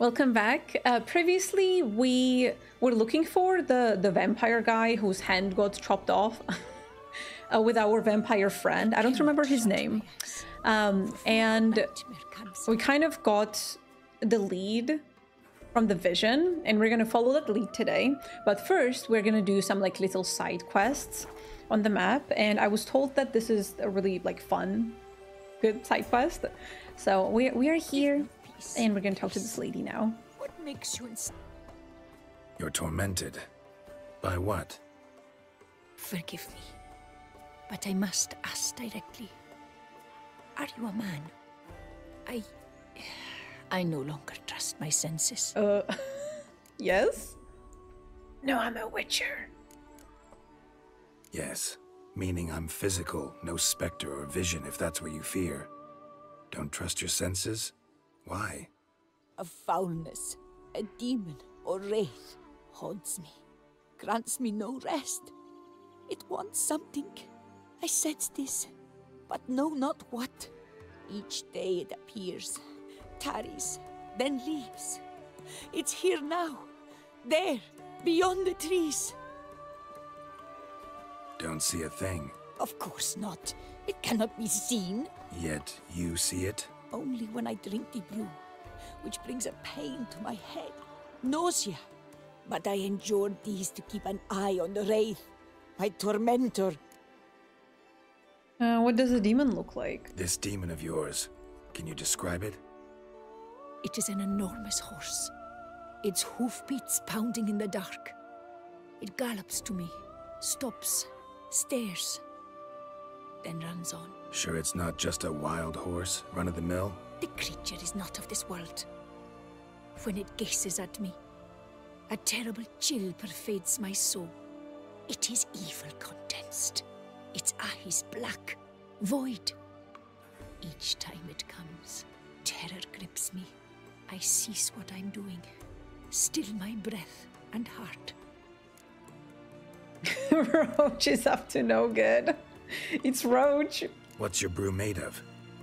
Welcome back. Uh, previously, we were looking for the, the vampire guy whose hand got chopped off uh, with our vampire friend. I don't remember his name. Um, and we kind of got the lead from the vision, and we're gonna follow that lead today. But first, we're gonna do some like little side quests on the map, and I was told that this is a really like fun, good side quest. So we we are here. And we're gonna talk to this lady now. What makes you ins- You're tormented. By what? Forgive me, but I must ask directly. Are you a man? I. I no longer trust my senses. Uh, yes? No, I'm a witcher. Yes. Meaning I'm physical, no specter or vision if that's what you fear. Don't trust your senses? Why? A foulness, a demon, or wraith haunts me, grants me no rest. It wants something. I sense this, but know not what. Each day it appears, tarries, then leaves. It's here now, there, beyond the trees. Don't see a thing. Of course not. It cannot be seen. Yet you see it? Only when I drink the brew, which brings a pain to my head, nausea. But I endured these to keep an eye on the Wraith, my tormentor. Uh, what does the demon look like? This demon of yours, can you describe it? It is an enormous horse, its hoofbeats pounding in the dark. It gallops to me, stops, stares, then runs on. Sure it's not just a wild horse, run of the mill? The creature is not of this world. When it gazes at me, a terrible chill pervades my soul. It is evil condensed, its eyes black, void. Each time it comes, terror grips me. I cease what I'm doing, still my breath and heart. Roach is up to no good. It's Roach. What's your brew made of?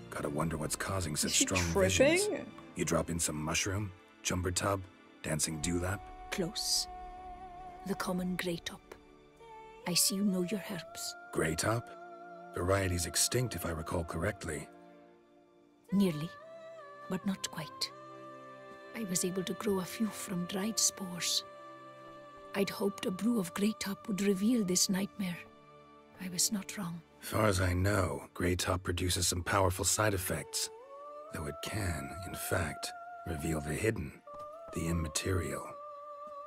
Gotta wonder what's causing such strong tripping? visions. You drop in some mushroom, jumper tub, dancing dewlap? Close. The common grey top. I see you know your herbs. Grey top? Variety's extinct if I recall correctly. Nearly, but not quite. I was able to grow a few from dried spores. I'd hoped a brew of Grey Top would reveal this nightmare. I was not wrong. Far as I know, Grey Top produces some powerful side effects. Though it can, in fact, reveal the hidden, the immaterial.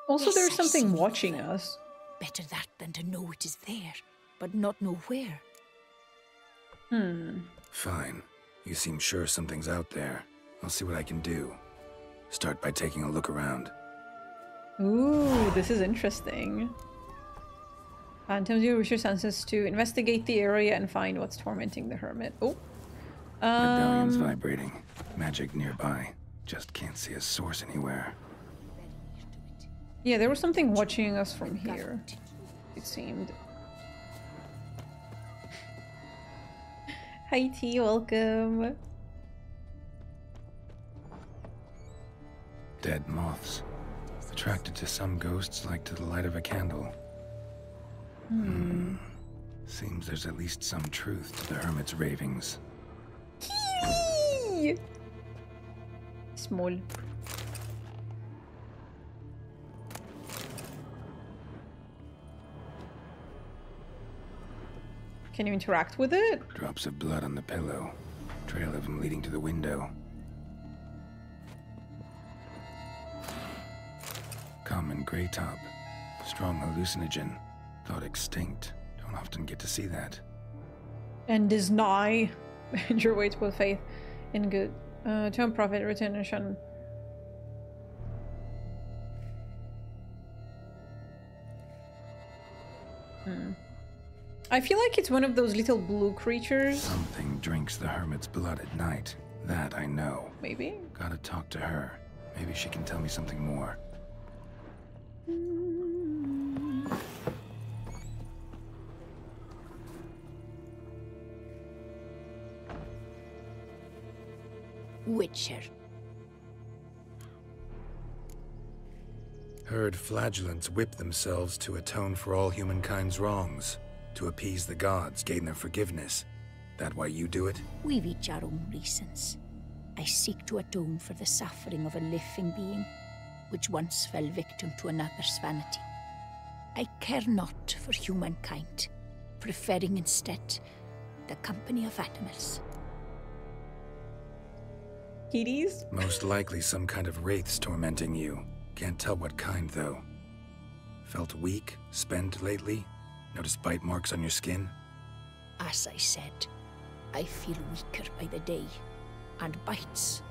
Also, Yes, there's something see. watching us. Better that than to know it is there, but not know where. Hmm. Fine. You seem sure something's out there. I'll see what I can do. Start by taking a look around. Ooh, this is interesting. Phantoms you wish your senses to investigate the area and find what's tormenting the hermit. Oh. Medallion's Um, vibrating. Magic nearby. Just can't see a source anywhere. yeah, there was something watching us from here. It seemed. Hi T, welcome. Dead moths. Attracted to some ghosts like to the light of a candle. Hmm. Seems there's at least some truth to the hermit's ravings. Kitty! Small. Can you interact with it? Drops of blood on the pillow. Trail of him leading to the window. Common gray top. Strong hallucinogen. Thought extinct. Don't often get to see that. And is nigh. Way to put faith in good. Uh, turn profit, retention. Hmm. I feel like it's one of those little blue creatures. Something drinks the hermit's blood at night. That I know. Maybe? Gotta talk to her. Maybe she can tell me something more. Witcher. Heard flagellants whip themselves to atone for all humankind's wrongs, to appease the gods, gain their forgiveness. That why you do it? We've each our own reasons. I seek to atone for the suffering of a living being, which once fell victim to another's vanity. I care not for humankind, preferring instead the company of animals. Kitties? Most likely some kind of wraiths tormenting you. Can't tell what kind, though. Felt weak, spent lately? Noticed bite marks on your skin? As I said, I feel weaker by the day. And bites,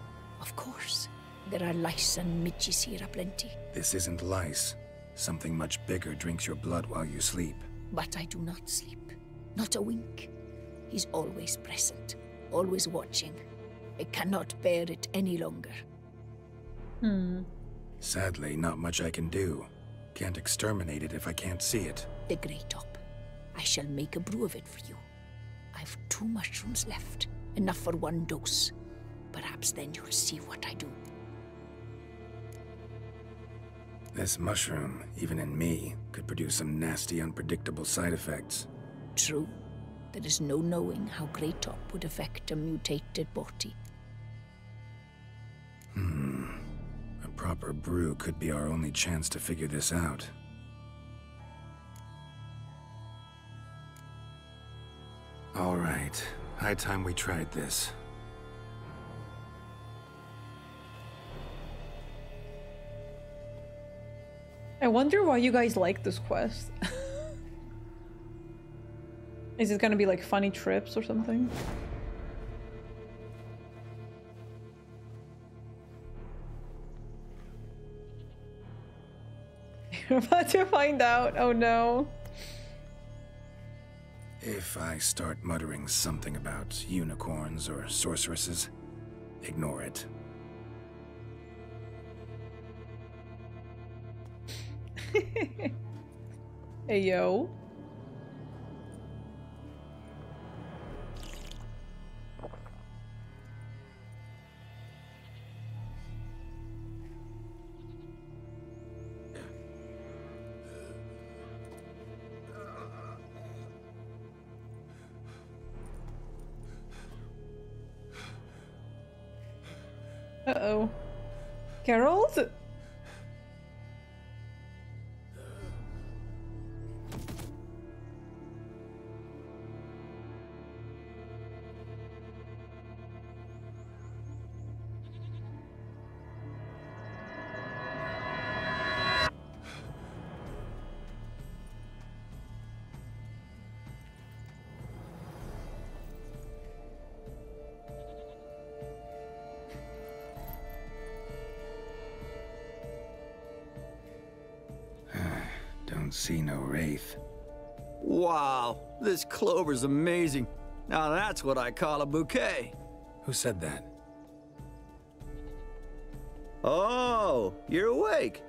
of course. There are lice and midges here aplenty. This isn't lice. Something much bigger drinks your blood while you sleep. But I do not sleep. Not a wink. He's always present, always watching. I cannot bear it any longer. Hmm. Sadly, not much I can do. Can't exterminate it if I can't see it. The Grey Top. I shall make a brew of it for you. I've two mushrooms left, enough for one dose. Perhaps then you'll see what I do. This mushroom, even in me, could produce some nasty, unpredictable side effects. True. There is no knowing how Grey Top would affect a mutated body. Hmm. A proper brew could be our only chance to figure this out. All right. High time we tried this. I wonder why you guys like this quest. Is it gonna be like funny trips or something? You're about to find out. Oh no. If I start muttering something about unicorns or sorceresses, ignore it. hey yo. Geralt? This clover's amazing. Now that's what I call a bouquet. Who said that? Oh, you're awake.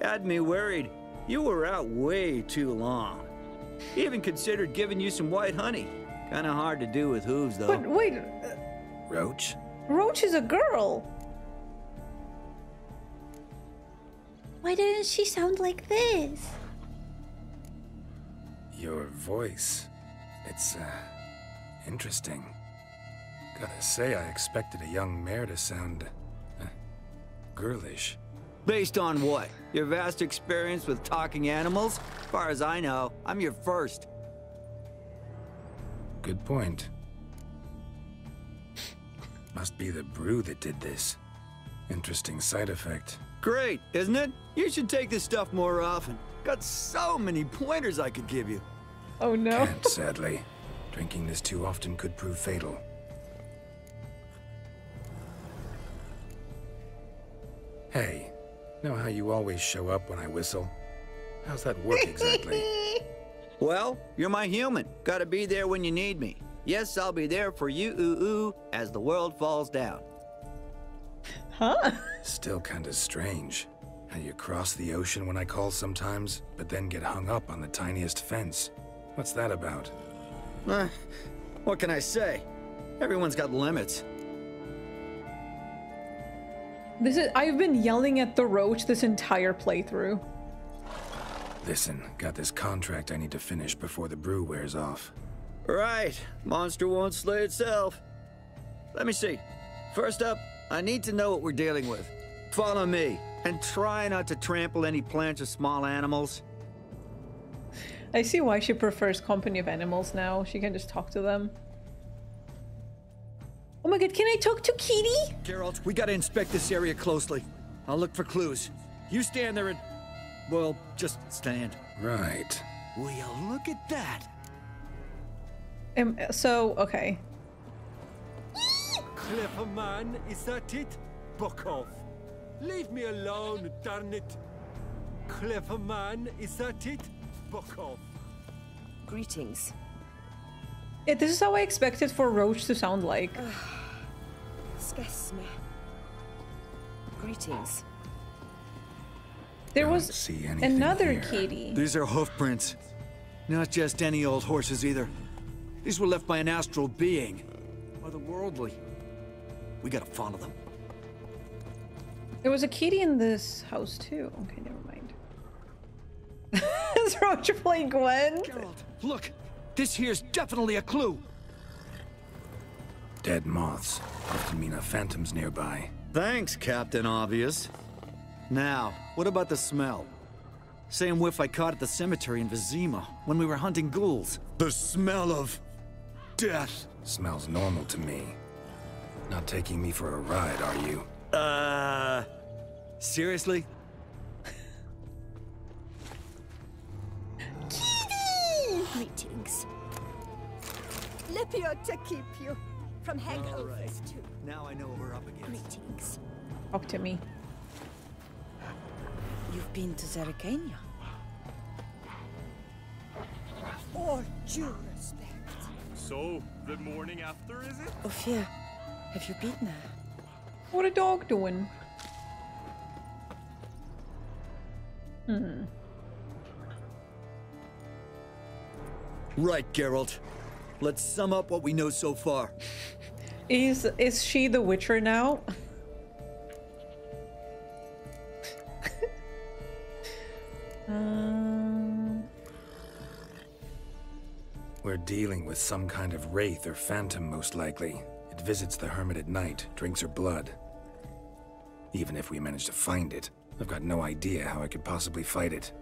Had me worried. You were out way too long. Even considered giving you some white honey. Kinda hard to do with hooves, though. But wait, uh, Roach? Roach is a girl. Why didn't she sound like this? Your voice. It's, uh, interesting. Gotta say, I expected a young mare to sound, uh, girlish. Based on what? Your vast experience with talking animals? As far as I know, I'm your first. Good point. Must be the brew that did this. Interesting side effect. Great, isn't it? You should take this stuff more often. Got so many pointers I could give you. Oh no. Can't, sadly. Drinking this too often could prove fatal. Hey, know how you always show up when I whistle? How's that work exactly? Well, you're my human. Gotta be there when you need me. Yes, I'll be there for you, ooh, ooh, as the world falls down. Huh? Still kinda strange. How you cross the ocean when I call sometimes, but then get hung up on the tiniest fence. What's that about? Eh, what can I say? Everyone's got limits. This is I've been yelling at the roach this entire playthrough. Listen, got this contract I need to finish before the brew wears off. Right. Monster won't slay itself. Let me see. First up, I need to know what we're dealing with. Follow me, and try not to trample any plants or small animals. I see why she prefers company of animals now. She can just talk to them. Oh my god, can I talk to Kitty? Geralt, we gotta inspect this area closely. I'll look for clues. You stand there and... Well, just stand. Right. Will you look at that? Um, so, okay. Clever man, is that it? Buck off. Leave me alone, darn it. Clever man, is that it? Buck off. Greetings. Yeah, this is how I expected for Roach to sound like. Skesme. Greetings. There Don't was see another here. kitty. These are hoof prints. Not just any old horses either. These were left by an astral being. Otherworldly. We gotta follow them. There was a kitty in this house too. Okay, never mind. is Roach playing Gwent? Geralt, look! This here's definitely a clue! Dead moths often mean a phantom's nearby. Thanks, Captain Obvious. Now, what about the smell? Same whiff I caught at the cemetery in Vizima when we were hunting ghouls. The smell of... death. Smells normal to me. Not taking me for a ride, are you? Uh... Seriously? Lepio to keep you from Hag All right. Elvis too. Now I know what we're up against. Greetings. Talk to me. You've been to Zerrikania. All due respect. So, the morning after, is it? Ophir, have you been there? What a dog doing? Hmm. Right, Geralt. Let's sum up what we know so far. Is is she the Witcher now? um, We're dealing with some kind of wraith or phantom, most likely. It visits the hermit at night, drinks her blood. Even if we manage to find it, I've got no idea how I could possibly fight it.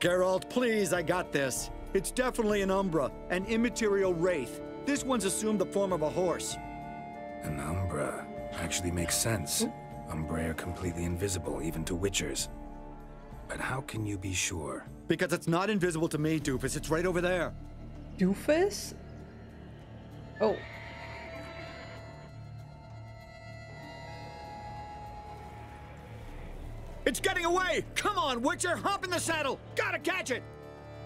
Geralt, please, I got this. It's definitely an Umbra, an immaterial wraith. This one's assumed the form of a horse. An Umbra actually makes sense. Hmm? Umbra are completely invisible, even to Witchers. But how can you be sure? Because it's not invisible to me, Doofus. It's right over there. Doofus? Oh, It's getting away! Come on, Witcher! Hop in the saddle! Gotta catch it!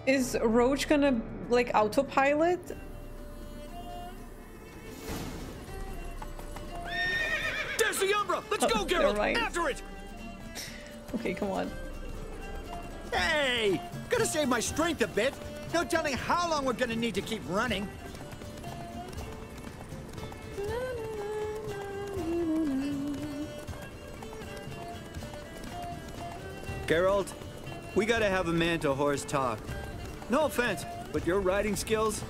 is Roach gonna like autopilot? There's the Umbra! Let's go, Oh, Geralt! never mind. After it! Okay, come on. Hey! Gotta save my strength a bit. No telling how long we're gonna need to keep running. Geralt, we gotta have a man-to-horse talk. No offense, but your riding skills,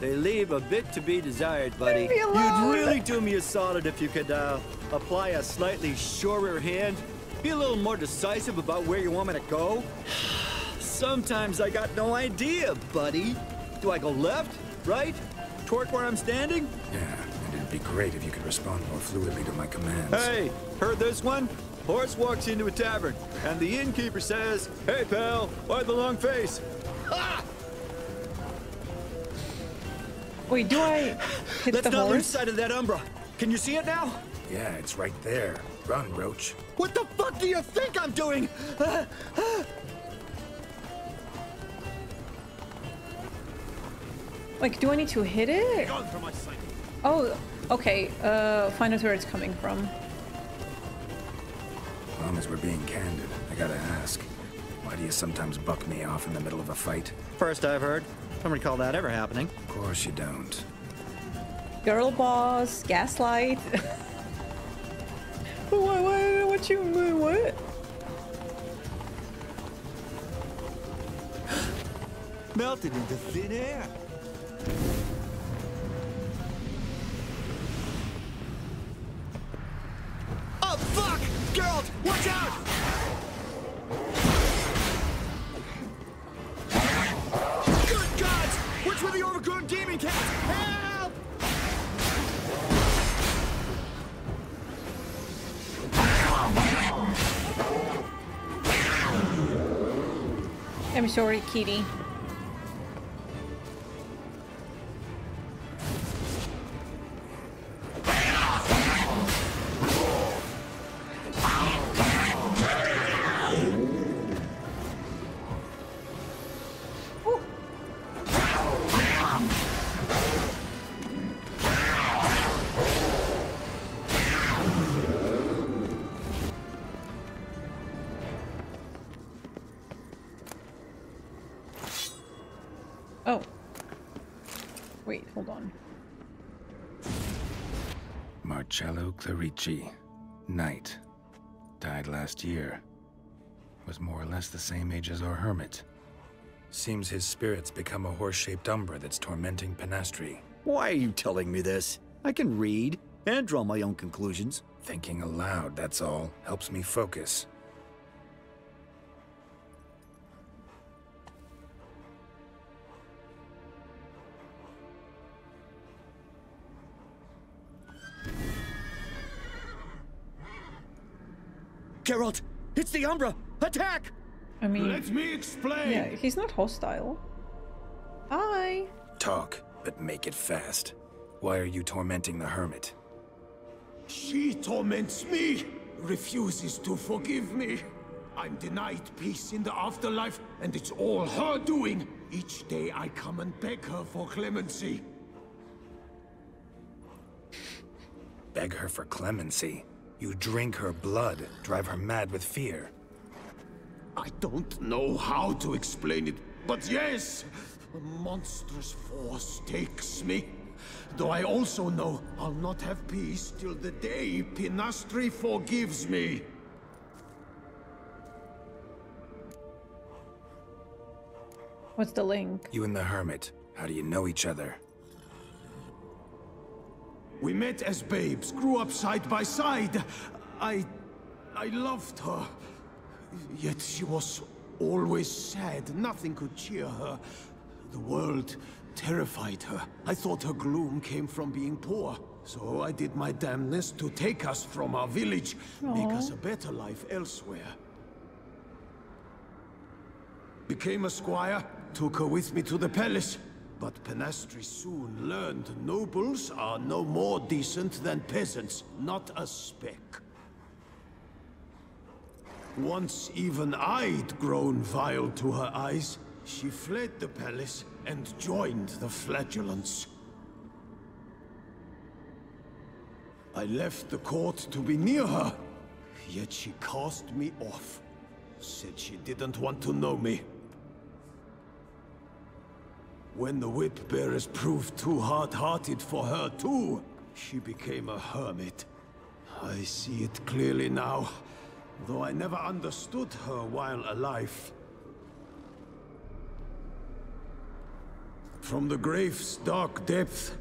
they leave a bit to be desired, buddy. You'd really do me a solid if you could, uh, apply a slightly surer hand. Be a little more decisive about where you want me to go. Sometimes I got no idea, buddy. Do I go left, right, toward where I'm standing? Yeah, and it'd be great if you could respond more fluidly to my commands. Hey, heard this one? Horse walks into a tavern, and the innkeeper says, Hey, pal, why the long face? Wait, do I hit Let's the not lose sight of that Umbra. Can you see it now? Yeah, it's right there. Run, Roach. What the fuck do you think I'm doing? Like, do I need to hit it? Gone from my sight. Oh, okay. Uh, find out where it's coming from. Long as we're being candid, I gotta ask. Why do you sometimes buck me off in the middle of a fight? First I've heard. Don't recall that ever happening. Of course you don't. Girl boss, gaslight. What, what, what you, what? Melted into thin air. Oh, fuck! Geralt, watch out! Good gods! Which were the overgrown demon cats? Help! I'm sorry, kitty. Oh. Wait, hold on. Marcello Clarici, Knight. Died last year. Was more or less the same age as our hermit. Seems his spirit's become a horse-shaped umbra that's tormenting Pinastri. Why are you telling me this? I can read and draw my own conclusions. Thinking aloud, that's all. Helps me focus. Geralt, it's the Umbra! Attack! I mean, Let me explain. yeah, he's not hostile. Hi. Talk, but make it fast. Why are you tormenting the hermit? She torments me, refuses to forgive me. I'm denied peace in the afterlife, and it's all her doing. Each day I come and beg her for clemency. Beg her for clemency. You drink her blood, drive her mad with fear. I don't know how to explain it, but yes, a monstrous force takes me. Though I also know I'll not have peace till the day Pinastri forgives me. What's the link? You and the hermit, how do you know each other? We met as babes, grew up side by side. I... I loved her. Yet she was always sad. Nothing could cheer her. The world terrified her. I thought her gloom came from being poor. So I did my damnness to take us from our village, make us a better life elsewhere. Became a squire, took her with me to the palace. But Pinastri soon learned nobles are no more decent than peasants, not a speck. Once even I'd grown vile to her eyes, she fled the palace and joined the flagellants. I left the court to be near her, yet she cast me off. Said she didn't want to know me. When the whip bearers proved too hard-hearted for her too, she became a hermit. I see it clearly now, though I never understood her while alive. From the grave's dark depth,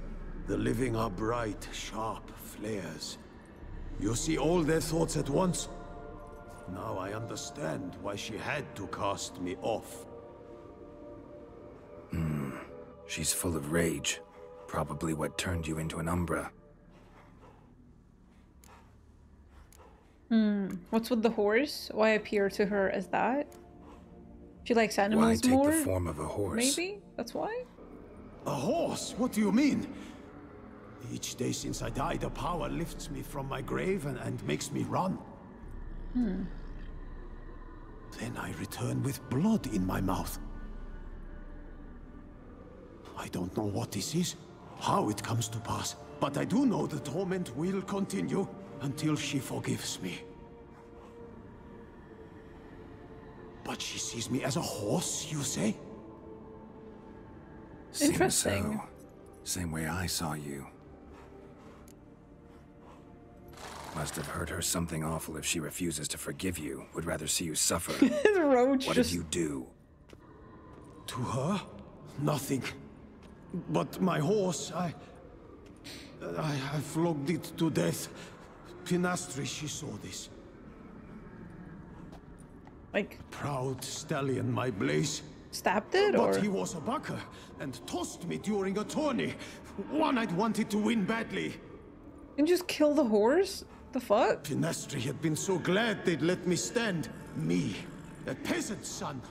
the living are bright, sharp flares. You see all their thoughts at once? Now I understand why she had to cast me off. She's full of rage. Probably what turned you into an Umbra. Hmm. What's with the horse? Why appear to her as that? She likes animals Why animals take more? the form of a horse? Maybe? That's why? A horse? What do you mean? Each day since I died, the power lifts me from my grave and, and makes me run. Hmm. Then I return with blood in my mouth. I don't know what this is, how it comes to pass, but I do know the torment will continue until she forgives me. But she sees me as a horse, you say? Seems Interesting. So. Same way I saw you. Must have hurt her something awful if she refuses to forgive you. Would rather see you suffer. Roach what just did you do? To her? Nothing. But my horse, I... I, flogged it to death. Pinastri, she saw this. like Proud stallion, my blaze. stabbed it or But or he was a bucker and tossed me during a tourney. One I'd wanted to win badly. and just kill the horse? The fuck? Pinastri had been so glad they'd let me stand. Me, a peasant's son.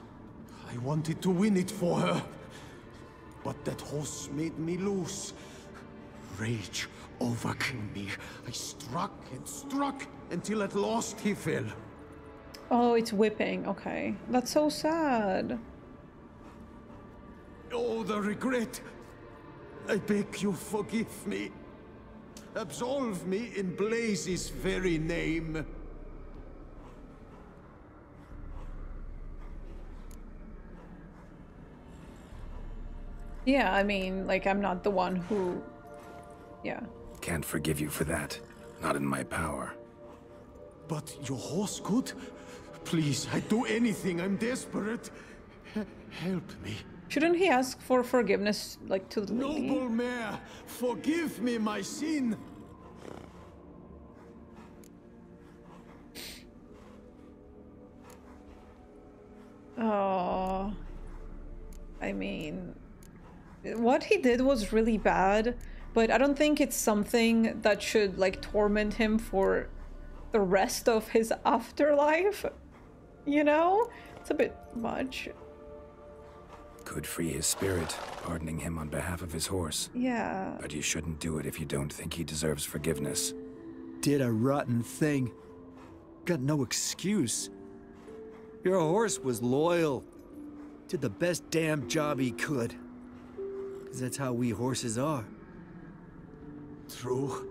I wanted to win it for her. But that horse made me lose. Rage overcame me. I struck and struck until at last he fell. Oh, it's whipping. Okay. That's so sad. Oh, the regret. I beg you forgive me. Absolve me in Blaze's very name. Yeah, I mean, like I'm not the one who Yeah. Can't forgive you for that. Not in my power. But your horse could? Please, I'd do anything. I'm desperate. H- help me. Shouldn't he ask for forgiveness like to the lady? Noble mare, forgive me my sin. Oh. I mean, what he did was really bad, but I don't think it's something that should like torment him for the rest of his afterlife. You know? It's a bit much. Could free his spirit, pardoning him on behalf of his horse. Yeah. But you shouldn't do it if you don't think he deserves forgiveness. Did a rotten thing. Got no excuse. Your horse was loyal. Did the best damn job he could. Because that's how we horses are. True.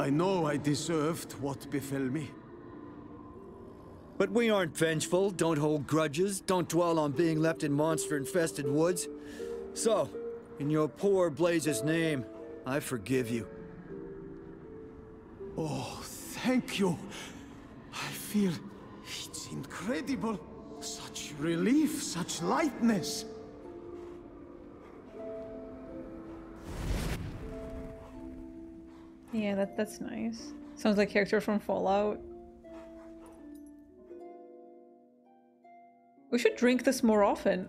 I know I deserved what befell me. But we aren't vengeful, don't hold grudges, don't dwell on being left in monster-infested woods. So, in your poor Blaze's name, I forgive you. Oh, thank you. I feel it's incredible. Such relief, such lightness. Yeah, that that's nice. Sounds like character from Fallout. We should drink this more often.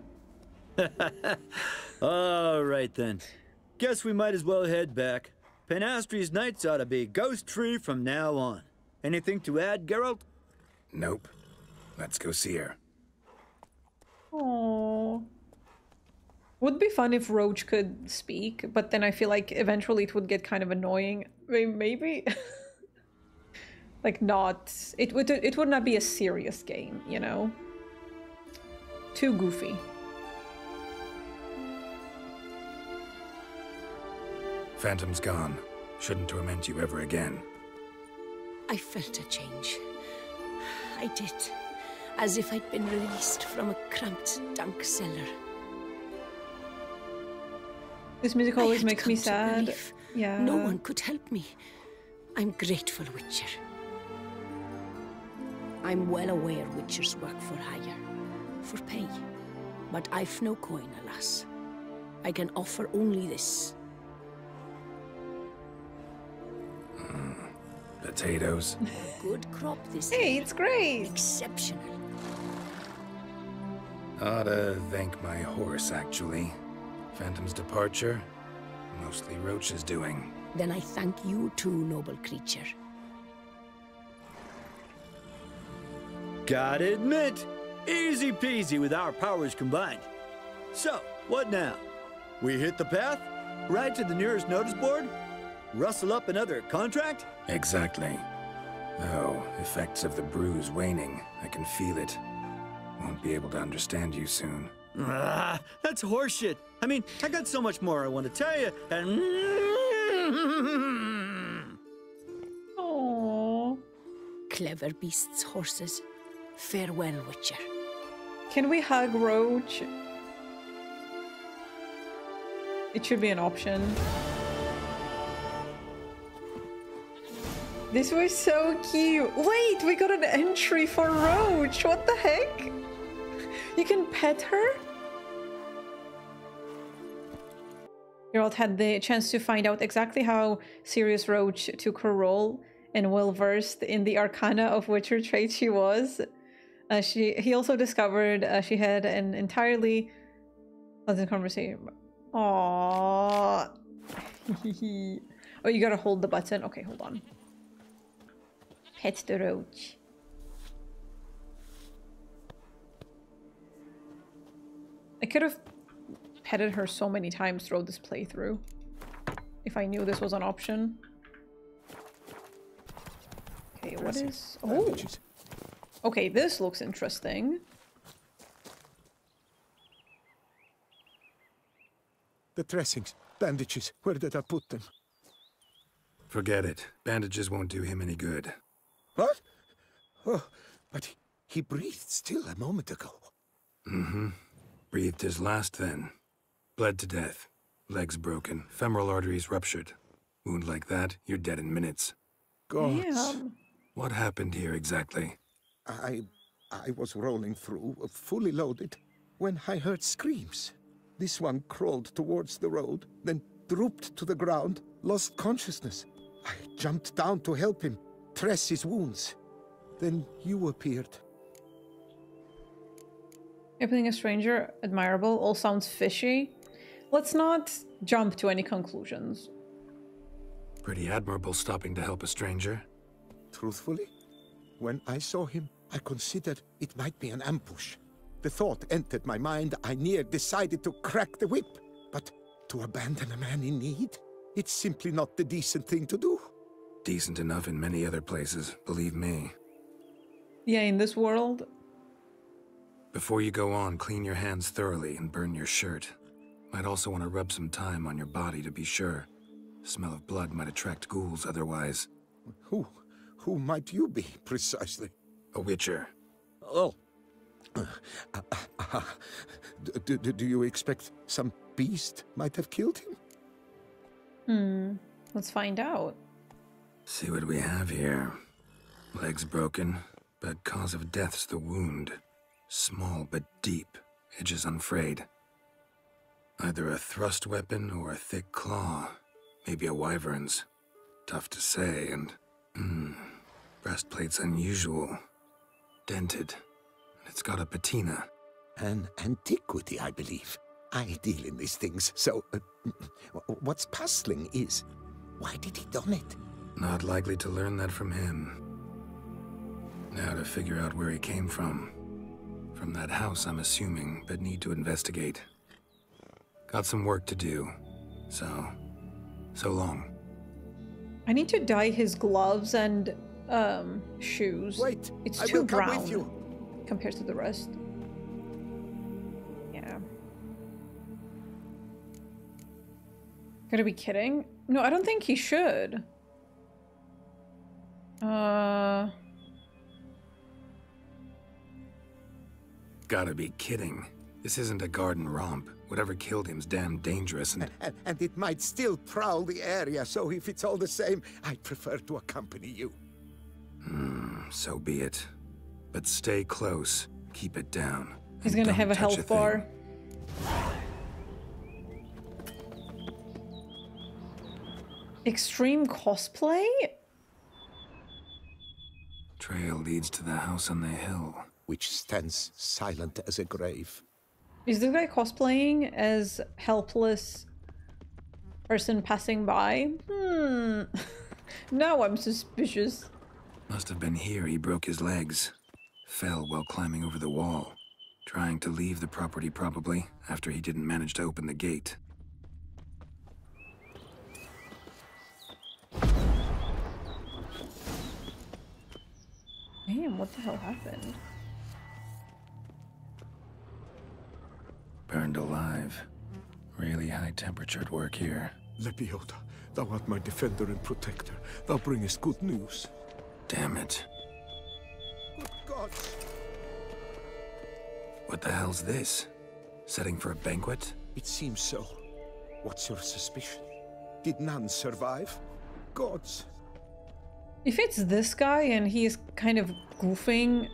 All right then. Guess we might as well head back. Pinastri's nights ought to be ghost-free from now on. Anything to add, Geralt? Nope. Let's go see her. Oh. Would be fun if Roach could speak, but then I feel like eventually it would get kind of annoying. May- Maybe. like not. It would. It would not be a serious game, you know. Too goofy. Phantom's gone. Shouldn't torment you ever again. I felt a change. I did. As if I'd been released from a cramped, dank cellar. This music always makes me come to sad. believe Yeah. No one could help me. I'm grateful, Witcher. I'm well aware Witchers work for hire, for pay. But I've no coin, alas. I can offer only this. Hmm, potatoes. Good crop this Hey, year. it's great. Exceptional. Ought to thank my horse, actually. Phantom's departure, mostly Roach's doing. Then I thank you too, noble creature. Gotta admit, easy peasy with our powers combined. So, what now? We hit the path? Ride to the nearest notice board? Rustle up another contract? Exactly. Though, effects of the bruise waning. I can feel it. Won't be able to understand you soon. Ah, that's horseshit. I mean, I got so much more I want to tell you, and... Oh. Clever beasts, horses. Farewell, Witcher. Can we hug Roach? It should be an option. This was so cute. Wait, we got an entry for Roach. What the heck? You can pet her? Geralt had the chance to find out exactly how Sirius Roach took her role and well versed in the arcana of Witcher trait she was. Uh, she he also discovered uh, she had an entirely pleasant conversation. Aww. oh, you gotta hold the button. Okay, hold on. Pet the roach. I could have petted her so many times throughout this playthrough. If I knew this was an option. Okay, what is... Oh! Bandages. Okay, this looks interesting. The dressings, bandages, where did I put them? Forget it. Bandages won't do him any good. What? Oh, but he, he breathed still a moment ago. Mm-hmm. Breathed his last then. Bled to death. Legs broken. Femoral arteries ruptured. Wound like that, you're dead in minutes. Gods. Damn. What happened here exactly? I, I was rolling through, fully loaded, when I heard screams. This one crawled towards the road, then drooped to the ground, lost consciousness. I jumped down to help him, dress his wounds. Then you appeared. Opening a stranger, admirable, all sounds fishy. Let's not jump to any conclusions. Pretty admirable stopping to help a stranger. Truthfully, when I saw him, I considered it might be an ambush. The thought entered my mind, I near decided to crack the whip. But to abandon a man in need? It's simply not the decent thing to do. Decent enough in many other places, believe me. Yeah, in this world, Before you go on, clean your hands thoroughly and burn your shirt. Might also want to rub some thyme on your body to be sure. Smell of blood might attract ghouls otherwise. Who, who might you be, precisely? A witcher. Oh. do, do, do you expect some beast might have killed him? hmm, let's find out. See what we have here. Legs broken, but cause of death's the wound. Small but deep, edges unfrayed. Either a thrust weapon or a thick claw. Maybe a wyvern's. Tough to say, and... Hmm. Breastplate's unusual. Dented. And it's got a patina. An antiquity, I believe. I deal in these things, so... Uh, what's puzzling is, why did he don it? Not likely to learn that from him. Now to figure out where he came from. From that house, I'm assuming, but need to investigate. Got some work to do. So, so long. I need to dye his gloves and um shoes. Wait, it's I too will come brown with you. compared to the rest. Yeah. Gotta be kidding. No, I don't think he should. Uh, Gotta be kidding. This isn't a garden romp. Whatever killed him's damn dangerous and... And, and it might still prowl the area, so if it's all the same, I'd prefer to accompany you. Hmm, so be it. But stay close. Keep it down. he's gonna have a touch health thing. bar. Extreme cosplay? Trail leads to the house on the hill. Which stands silent as a grave. Is this guy cosplaying as helpless person passing by? Hmm. now I'm suspicious. Must have been here he broke his legs. Fell while climbing over the wall. Trying to leave the property, probably, after he didn't manage to open the gate. Damn, what the hell happened? Burned alive. Really high temperatured work here. Lepiota, thou art my defender and protector. Thou bringest good news. Damn it. Good gods! What the hell's this? Setting for a banquet? It seems so. What's your suspicion? Did none survive? Gods! If it's this guy and he is kind of goofing.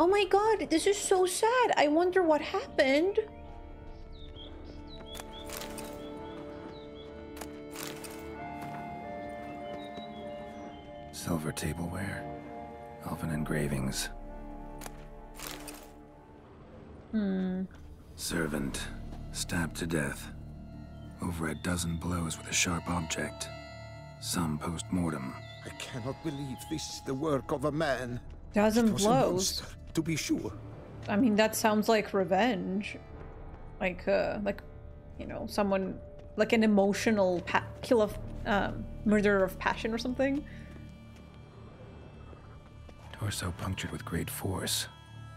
Oh my god, this is so sad. I wonder what happened. Silver tableware, elven engravings. Hmm. Servant, stabbed to death. Over a dozen blows with a sharp object. Some post-mortem. I cannot believe this is the work of a man. Dozen It was a blows. Monster, to be sure. I mean, that sounds like revenge. Like, uh, like, you know, someone, like an emotional pa- kill of, um, murder of passion or something. Torso punctured with great force.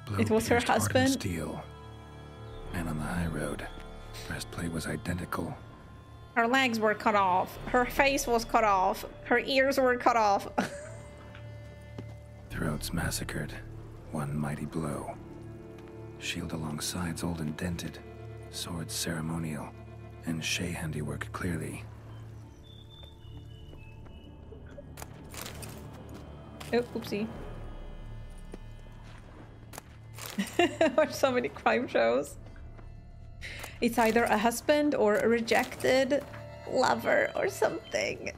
Blow It was her husband? Steel. Man on the high road. Breastplate was identical. Her legs were cut off. Her face was cut off. Her ears were cut off. Throats massacred. One mighty blow. Shield along sides old and dented. Swords ceremonial. And Shay handiwork clearly. oh, oopsie. Watch so many crime shows. It's either a husband or a rejected lover or something.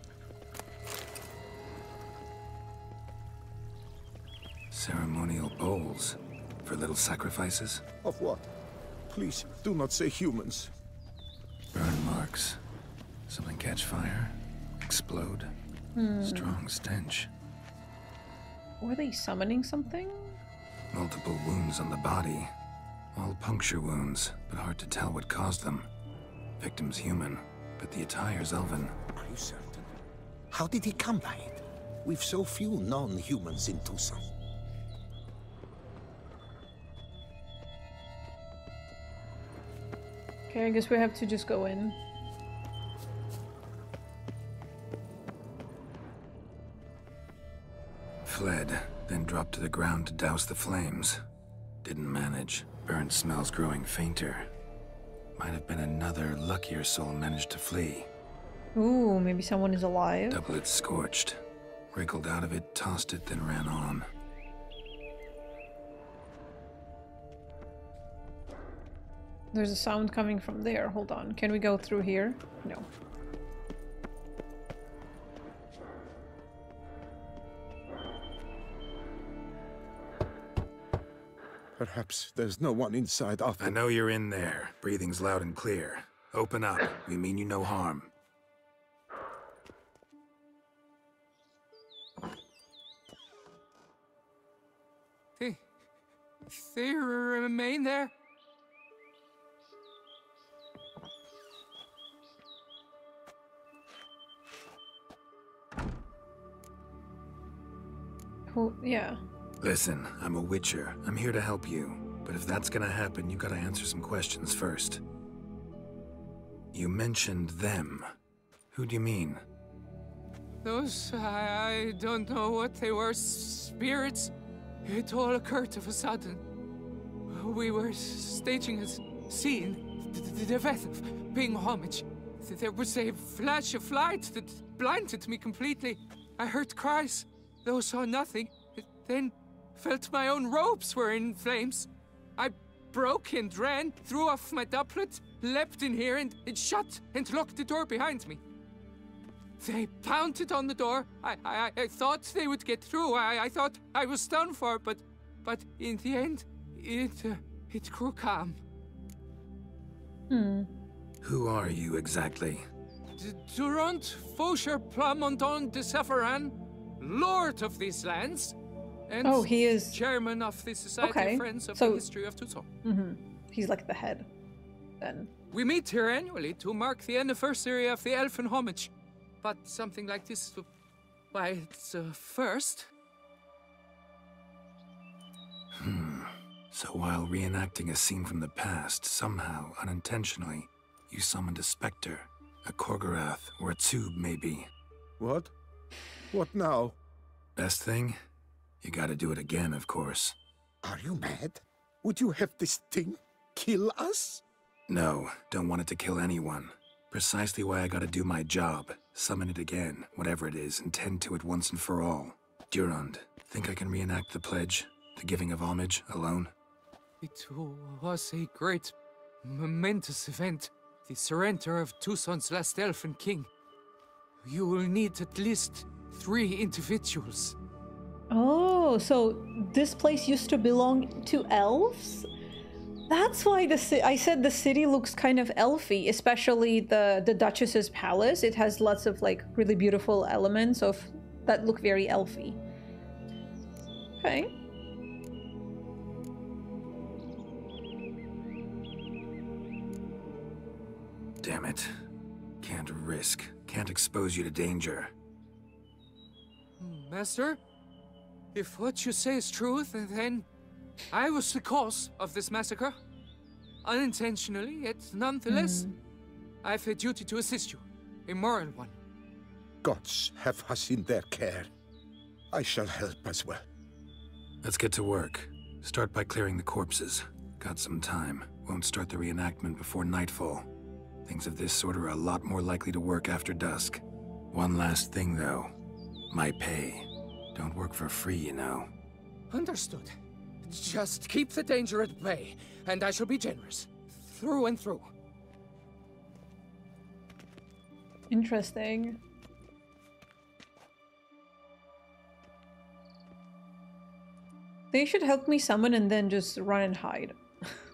Ceremonial bowls. For little sacrifices. Of what? Please, do not say humans. Burn marks. Something catch fire. Explode. Hmm. Strong stench. Were they summoning something? Multiple wounds on the body. All puncture wounds, but hard to tell what caused them. Victim's human, but the attire's elven. Are you certain? How did he come by it? We've so few non-humans in Toussaint. Okay, I guess we have to just go in. Fled, then dropped to the ground to douse the flames. Didn't manage. Burnt smells growing fainter. Might have been another luckier soul managed to flee. Ooh, maybe someone is alive. Doublet scorched. Wriggled out of it, tossed it, then ran on. There's a sound coming from there. Hold on. Can we go through here? No. Perhaps there's no one inside after. I know you're in there. Breathing's loud and clear. Open up. We mean you no harm. They, they remain there? Who? Yeah. Listen, I'm a witcher. I'm here to help you. But if that's gonna happen, you gotta answer some questions first. You mentioned them. Who do you mean? Those, I, I don't know what they were, spirits. It all occurred of a sudden. We were staging a scene, the, the, the death of paying homage. There was a flash of light that blinded me completely. I heard cries, though saw nothing. Then felt my own robes were in flames. I broke and ran, threw off my doublet, leapt in here and it shut and locked the door behind me. They pounded on the door. I, I, I thought they would get through. I, I thought I was done for, but, but in the end, it, uh, it grew calm. Hmm. Who are you exactly? D- Durant Faucher Plamondon de Sepharan, Lord of these lands, and Oh, he is. Chairman of the Society Okay, of Friends of so- the History of Toussaint. hmm He's like the head. Then. We meet here annually to mark the anniversary of the Elfin Homage. But something like this, why, it's a first. So while reenacting a scene from the past, somehow, unintentionally, you summoned a specter, a Korgorath, or a tube, maybe. What? What now? Best thing? You gotta do it again, of course. Are you mad? Would you have this thing kill us? No, don't want it to kill anyone. Precisely why I gotta do my job. Summon it again, whatever it is, and tend to it once and for all. Durand, think I can reenact the pledge, the giving of homage, alone? It was a great, momentous event. The surrender of Toussaint's last elfin king. You will need at least three individuals. Oh, so this place used to belong to elves? That's why the ci- I said the city looks kind of elfy, especially the the Duchess's palace. It has lots of like really beautiful elements of that look very elfy. Okay. Damn it. Can't risk. Can't expose you to danger. Master, if what you say is truth, then I was the cause of this massacre. Unintentionally, yet nonetheless, hmm. I've a duty to assist you, a moral one. Gods have us in their care. I shall help as well. Let's get to work. Start by clearing the corpses. Got some time. Won't start the reenactment before nightfall. Things of this sort are a lot more likely to work after dusk. One last thing, though. My pay. Don't work for free, you know. Understood. Just keep the danger at bay, and I shall be generous. Through and through. Interesting. They should help me summon and then just run and hide.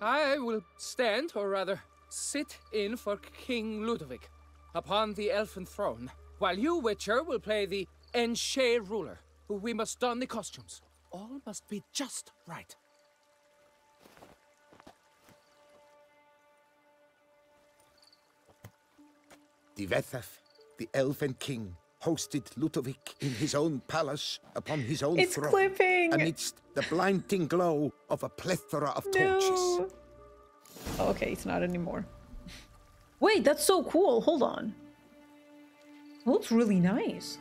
I will stand, or rather, sit in for King Ludovic upon the elfin throne, while you, Witcher, will play the Enche ruler. We must don the costumes. All must be just right. The Divethaf, the elven king, hosted Ludovic in his own palace upon his own It's throne. clipping! Amidst the blinding glow of a plethora of torches. No. Oh, okay, it's not anymore. Wait, that's so cool. Hold on. It looks really nice.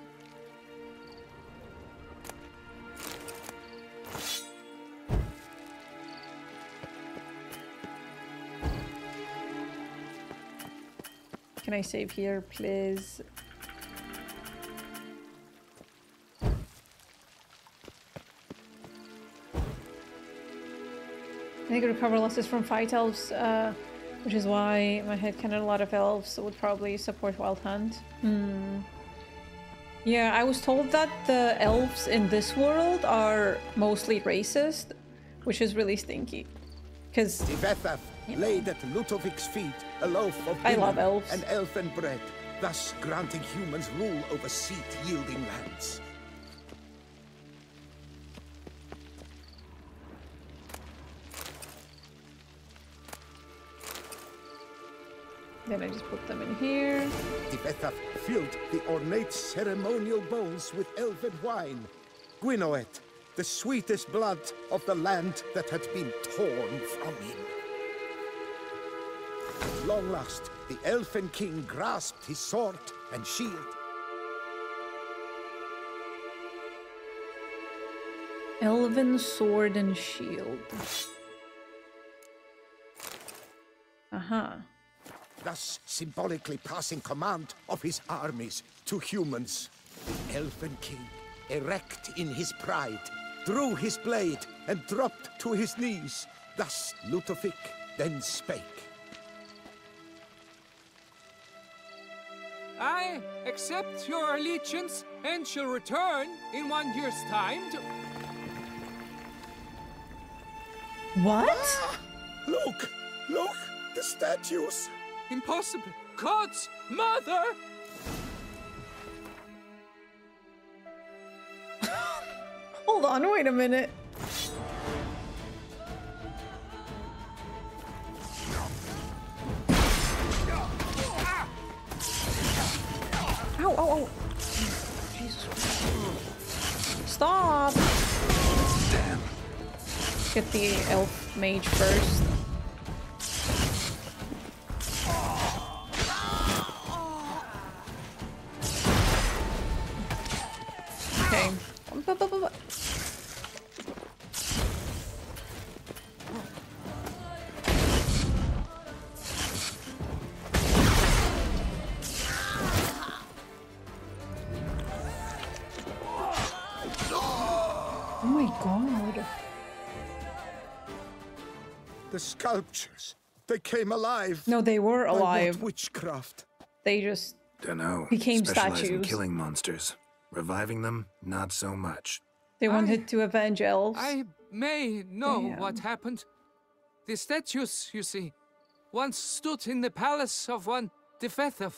Can I save here, please? I think I recover losses from fight elves, uh, which is why my head headcanon a lot of elves would probably support Wild Hunt. Hmm. Yeah, I was told that the elves in this world are mostly racist, which is really stinky. Because Divethaf laid at Ludovic's feet a loaf of I love elves. and elfin bread, thus granting humans rule over seed-yielding lands. then I just put them in here. Divethaf filled the ornate ceremonial bowls with elven wine. Gwinoet, the sweetest blood of the land that had been torn from him. At long last, the elfin king grasped his sword and shield. Elven sword and shield. Uh-huh. thus symbolically passing command of his armies to humans. The Elfin King, erect in his pride, drew his blade and dropped to his knees. Thus Ludovic then spake. Accept your allegiance and shall return in one year's time to. What? Look! Look! The statues! Impossible! God's mother! Hold on, wait a minute. Get the elf mage first. Sculptures. They came alive. No, they were By what alive. witchcraft? They just Dunno. Became Specialize in statues. killing monsters. Reviving them, not so much. they wanted to avenge elves. I may know Damn. what happened. The statues, you see, once stood in the palace of one Defethov.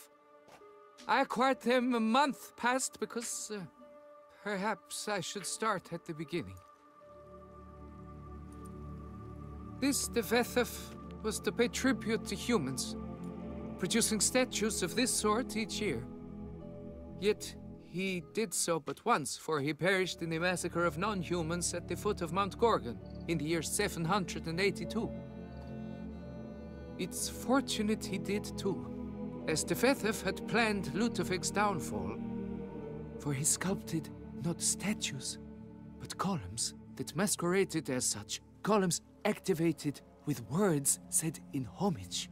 I acquired them a month past because uh, perhaps I should start at the beginning. This Defethov was to pay tribute to humans, producing statues of this sort each year. Yet he did so but once, for he perished in the massacre of non-humans at the foot of Mount Gorgon in the year 782. It's fortunate he did too, as Tefethef had planned Ludovic's downfall. For he sculpted not statues, but columns that masqueraded as such. Columns activated with words said in homage.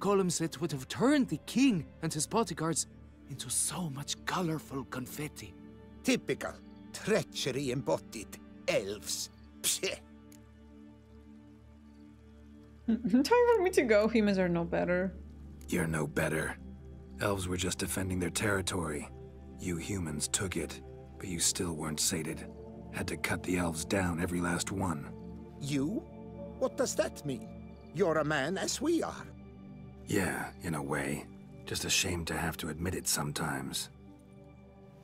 Columns that would have turned the king and his bodyguards into so much colorful confetti. Typical. Treachery embodied. Elves. Pseh. Time for me to go. Humans are no better. You're no better. Elves were just defending their territory. You humans took it, but you still weren't sated. Had to cut the elves down, every last one. You? What does that mean? You're a man as we are. Yeah, in a way. Just ashamed to have to admit it sometimes.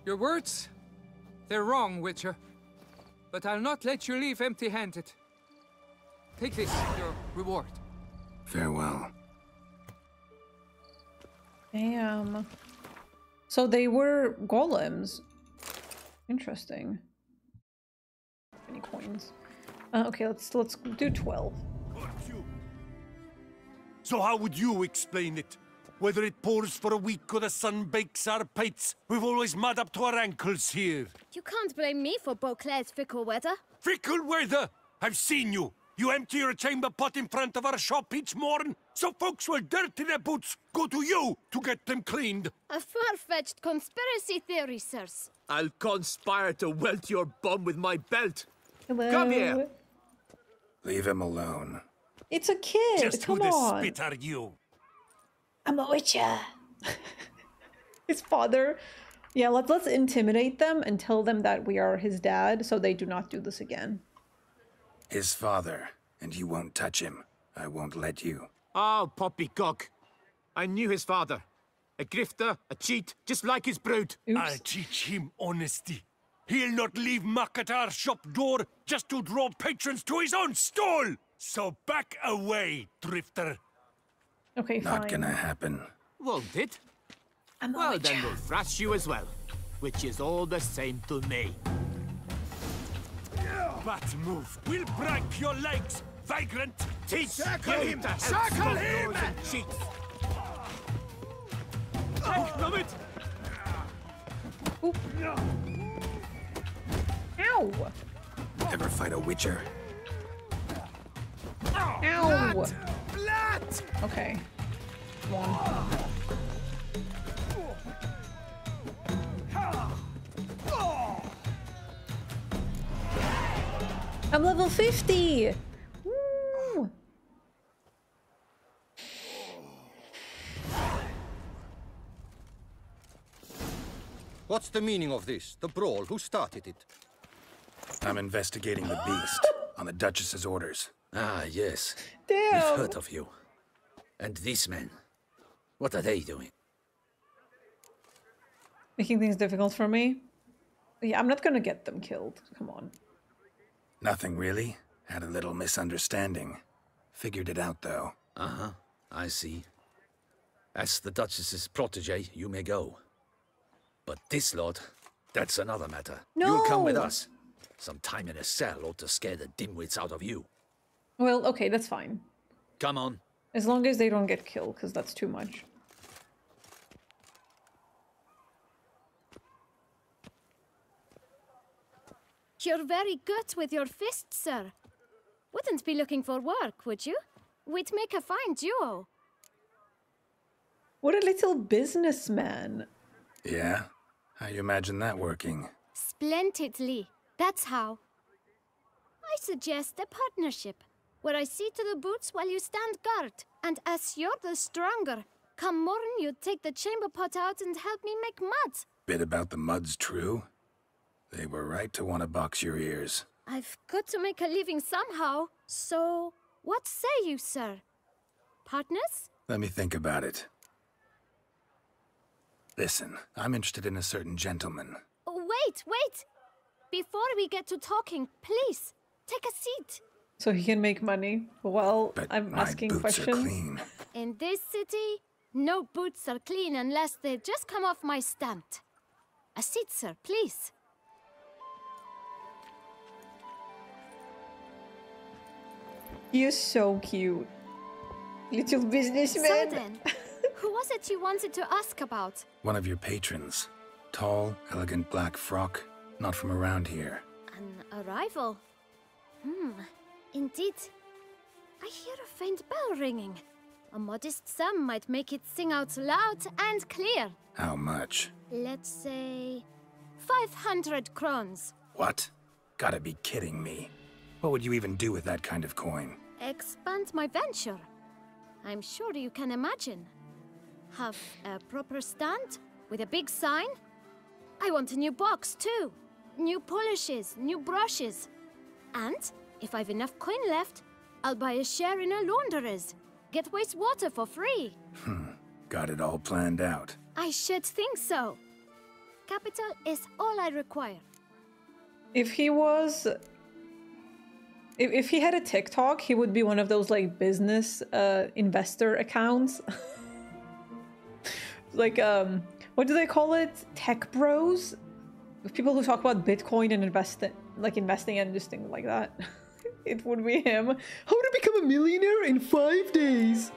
Your words? They're wrong, Witcher. But I'll not let you leave empty-handed. Take this, your reward. Farewell. Damn. So they were golems. Interesting. Any coins? Uh, okay, let's let's do twelve. So how would you explain it? Whether it pours for a week or the sun bakes our pates, we've always mud up to our ankles here. You can't blame me for Beauclair's fickle weather. Fickle weather! I've seen you. You empty your chamber pot in front of our shop each morn, so folks will dirty their boots, go to you to get them cleaned. A far-fetched conspiracy theory, sirs. I'll conspire to welt your bum with my belt. Hello. Come here. Leave him alone. It's a kid. Just Come who the spit are you? I'm a witcher. his father. Yeah, let's let's intimidate them and tell them that we are his dad, so they do not do this again. His father, and you won't touch him. I won't let you. Oh, poppycock. I knew his father. A grifter, a cheat, just like his brood. I'll teach him honesty. He'll not leave muck at our shop door just to draw patrons to his own stall. So back away, drifter. Okay, fine. Not gonna happen. Won't it? I'm well, witcher. then we'll thrash you as well. Which is all the same to me. But move. We'll break your legs, vagrant. Teach Circle him! to help Circle stop him! those and cheats. Love it! Ow! Ever fight a witcher? Ow! Blat! Okay. One. I'm level 50! Woo! What's the meaning of this? The brawl? Who started it? I'm investigating the beast on the Duchess's orders. Ah, yes. Damn. We've heard of you. And these men. What are they doing? Making things difficult for me. Yeah, I'm not gonna get them killed. Come on. Nothing really. Had a little misunderstanding. Figured it out though. Uh huh. I see. As the Duchess's protege, you may go. But this lot, that's another matter. You'll come with us. Some time in a cell ought to scare the dimwits out of you. Well, okay, that's fine. Come on. As long as they don't get killed, because that's too much. You're very good with your fists, sir. Wouldn't be looking for work, would you? We'd make a fine duo. What a little businessman. Yeah? How you imagine that working? Splendidly. That's how. I suggest a partnership. where I see to the boots while you stand guard. And as you're the stronger, come morn you take the chamber pot out and help me make mud. Bit about the mud's true? They were right to want to box your ears. I've got to make a living somehow, so what say you, sir? Partners? Let me think about it. Listen, I'm interested in a certain gentleman. Oh, Wait, wait! Before we get to talking, please, take a seat. So he can make money while I'm my asking boots are questions. clean. In this city, no boots are clean unless they just come off my stand. A seat, sir, please. He is so cute. Little So businessman. then, who was it you wanted to ask about? One of your patrons. Tall, elegant black frock. Not from around here. An arrival? Hmm, indeed. I hear a faint bell ringing. A modest sum might make it sing out loud and clear. How much? Let's say 500 crowns. What? Gotta be kidding me. What would you even do with that kind of coin? Expand my venture. I'm sure you can imagine. Have a proper stand with a big sign. I want a new box too. New polishes, new brushes. And if I've enough coin left, I'll buy a share in a launderer's. Get wastewater for free. Hmm. Got it all planned out. I should think so. Capital is all I require. If he was if, if he had a TikTok, he would be one of those like business uh investor accounts. like um what do they call it? Tech bros? People who talk about Bitcoin and invest like investing and just things like that. it would be him. How to become a millionaire in five days?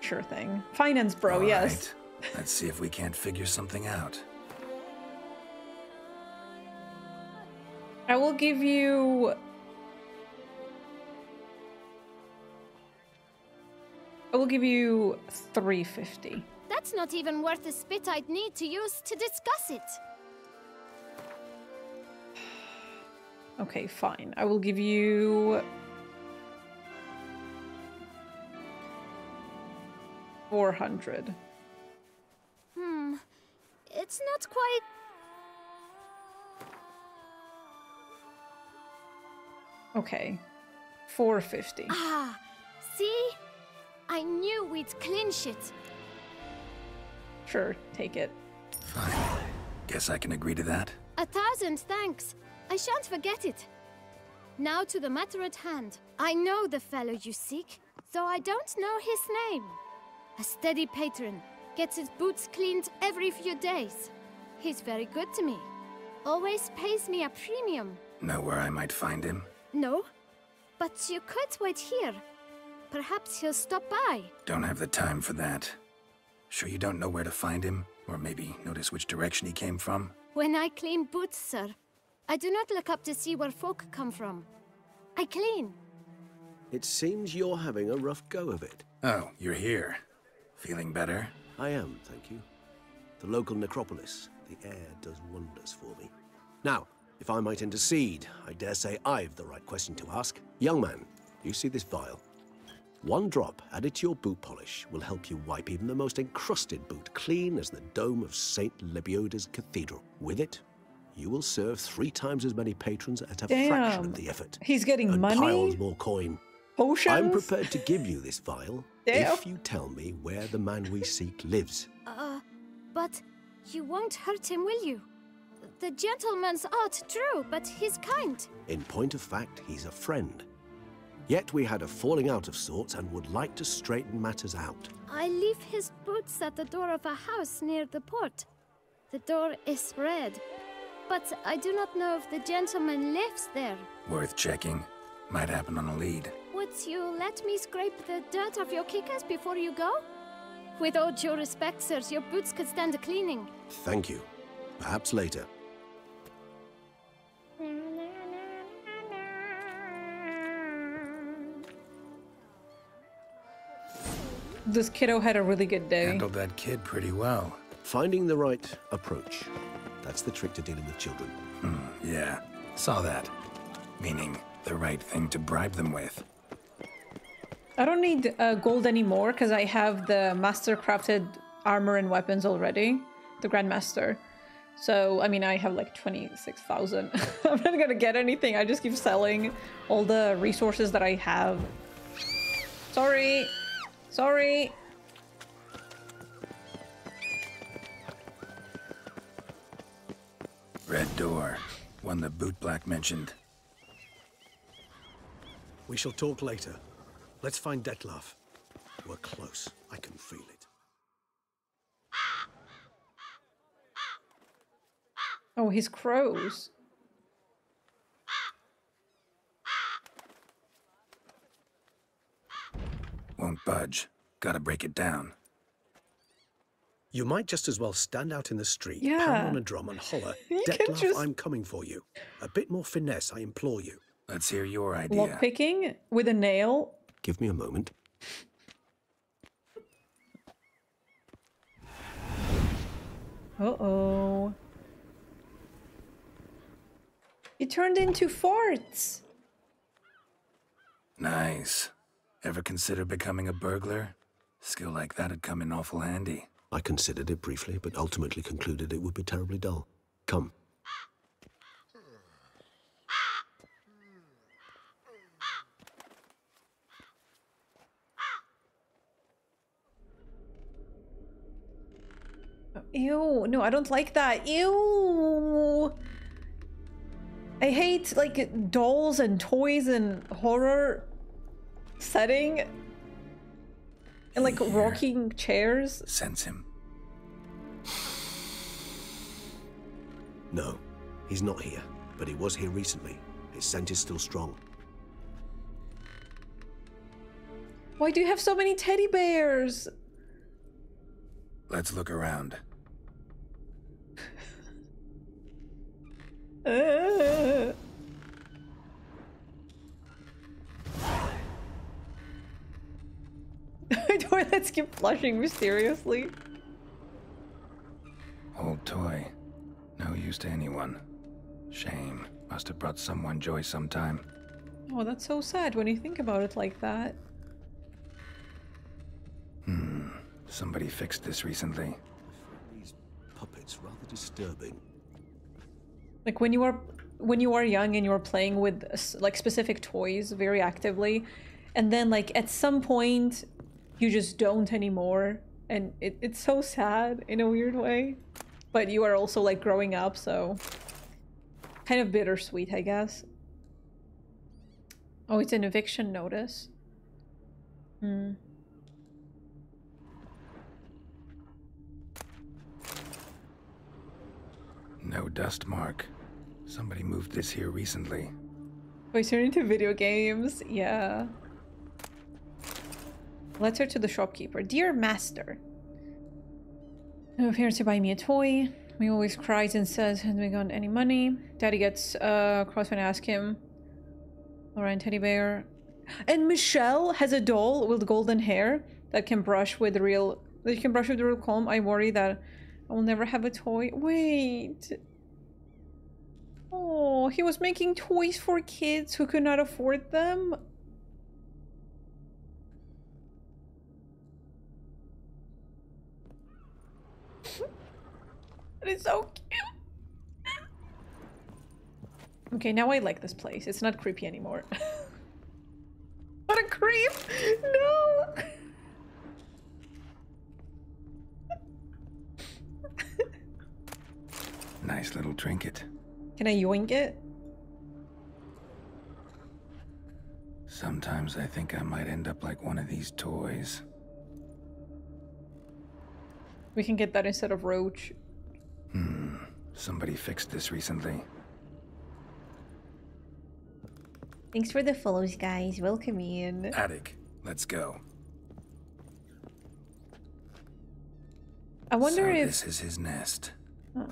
Sure thing. Finance bro, All yes. right. Let's see if we can't figure something out. I will give you. I will give you 350. That's not even worth the spit I'd need to use to discuss it. Okay, fine. I will give you. Four hundred. Hmm, it's not quite. Okay. Four fifty. Ah, see? I knew we'd clinch it. Sure, take it. Fine. Guess I can agree to that. A thousand thanks. I shan't forget it. Now to the matter at hand. I know the fellow you seek, though I don't know his name. A steady patron, gets his boots cleaned every few days. He's very good to me. Always pays me a premium. Know where I might find him? No, but you could wait here. Perhaps he'll stop by. Don't have the time for that. Sure you don't know where to find him? Or maybe notice which direction he came from? When I clean boots, sir, I do not look up to see where folk come from. I clean. It seems you're having a rough go of it. Oh, you're here. Feeling better? I am, thank you. The local necropolis. The air does wonders for me. Now, if I might intercede, I dare say I've the right question to ask. Young man, you see this vial? One drop added to your boot polish will help you wipe even the most encrusted boot clean as the dome of St. Lebioda's cathedral. With it, you will serve three times as many patrons at a fraction of the effort. He's getting and money? piles more coin. Potions? I'm prepared to give you this vial Damn. if you tell me where the man we seek lives. Uh, but you won't hurt him, will you? The gentleman's art true, but he's kind. In point of fact, he's a friend. Yet we had a falling out of sorts and would like to straighten matters out. I leave his boots at the door of a house near the port. The door is red, but I do not know if the gentleman lives there. Worth checking. Might happen on a lead. Would you let me scrape the dirt off your kickers before you go? With all due respect, sirs, your boots could stand a cleaning. Thank you. Perhaps later. Hmm. This kiddo had a really good day. Handled that kid pretty well. Finding the right approach. That's the trick to dealing with children. Hmm, yeah. Saw that. Meaning, the right thing to bribe them with. I don't need uh, gold anymore because I have the master crafted armor and weapons already, the Grandmaster. So, I mean, I have like 26,000. I'm not gonna get anything. I just keep selling all the resources that I have. Sorry. Sorry. Red door. One that Bootblack mentioned. We shall talk later. Let's find Dettlaff. We're close. I can feel it. Oh, his crows. Won't budge. Gotta break it down. You might just as well stand out in the street, Yeah. pound on a drum and holler, You can Dettlaff, just- I'm coming for you. A bit more finesse, I implore you. Let's hear your idea. Lockpicking with a nail. Give me a moment. Uh-oh. It turned into farts. Nice. Ever consider becoming a burglar? Skill like that'd come in awful handy. I considered it briefly, but ultimately concluded it would be terribly dull. Come. Ew, no, I don't like that. Ew. I hate like dolls and toys and horror setting and like rocking chairs. Sense him. No, he's not here, but he was here recently. His scent is still strong. Why do you have so many teddy bears? Let's look around. Uh. Toilets keep flushing mysteriously. Old toy. No use to anyone. Shame. Must have brought someone joy sometime. Oh, that's so sad when you think about it like that. Hmm. Somebody fixed this recently. These puppets rather disturbing. Like when you are when you are young and you are playing with like specific toys very actively, and then like at some point you just don't anymore, and it, it's so sad in a weird way. But you are also like growing up, so kind of bittersweet, I guess. Oh, it's an eviction notice. Hmm. No dust mark. Somebody moved this here recently. Oh, he's turning to video games. Yeah. Letter to the shopkeeper. Dear master. I'm here to buy me a toy. He always cries and says, Haven't we got any money? Daddy gets uh, cross when I ask him. Lauren teddy bear. And Michelle has a doll with golden hair that can brush with real that you can brush with real comb. I worry that I will never have a toy. Wait. Oh, he was making toys for kids who could not afford them. That is so cute. Okay, now I like this place. It's not creepy anymore. what a creep! No! Nice little trinket. Can I yoink it? Sometimes I think I might end up like one of these toys. We can get that instead of Roach. Hmm. Somebody fixed this recently. Thanks for the follows, guys. Welcome in. Attic. Let's go. I wonder so if this is his nest. Oh.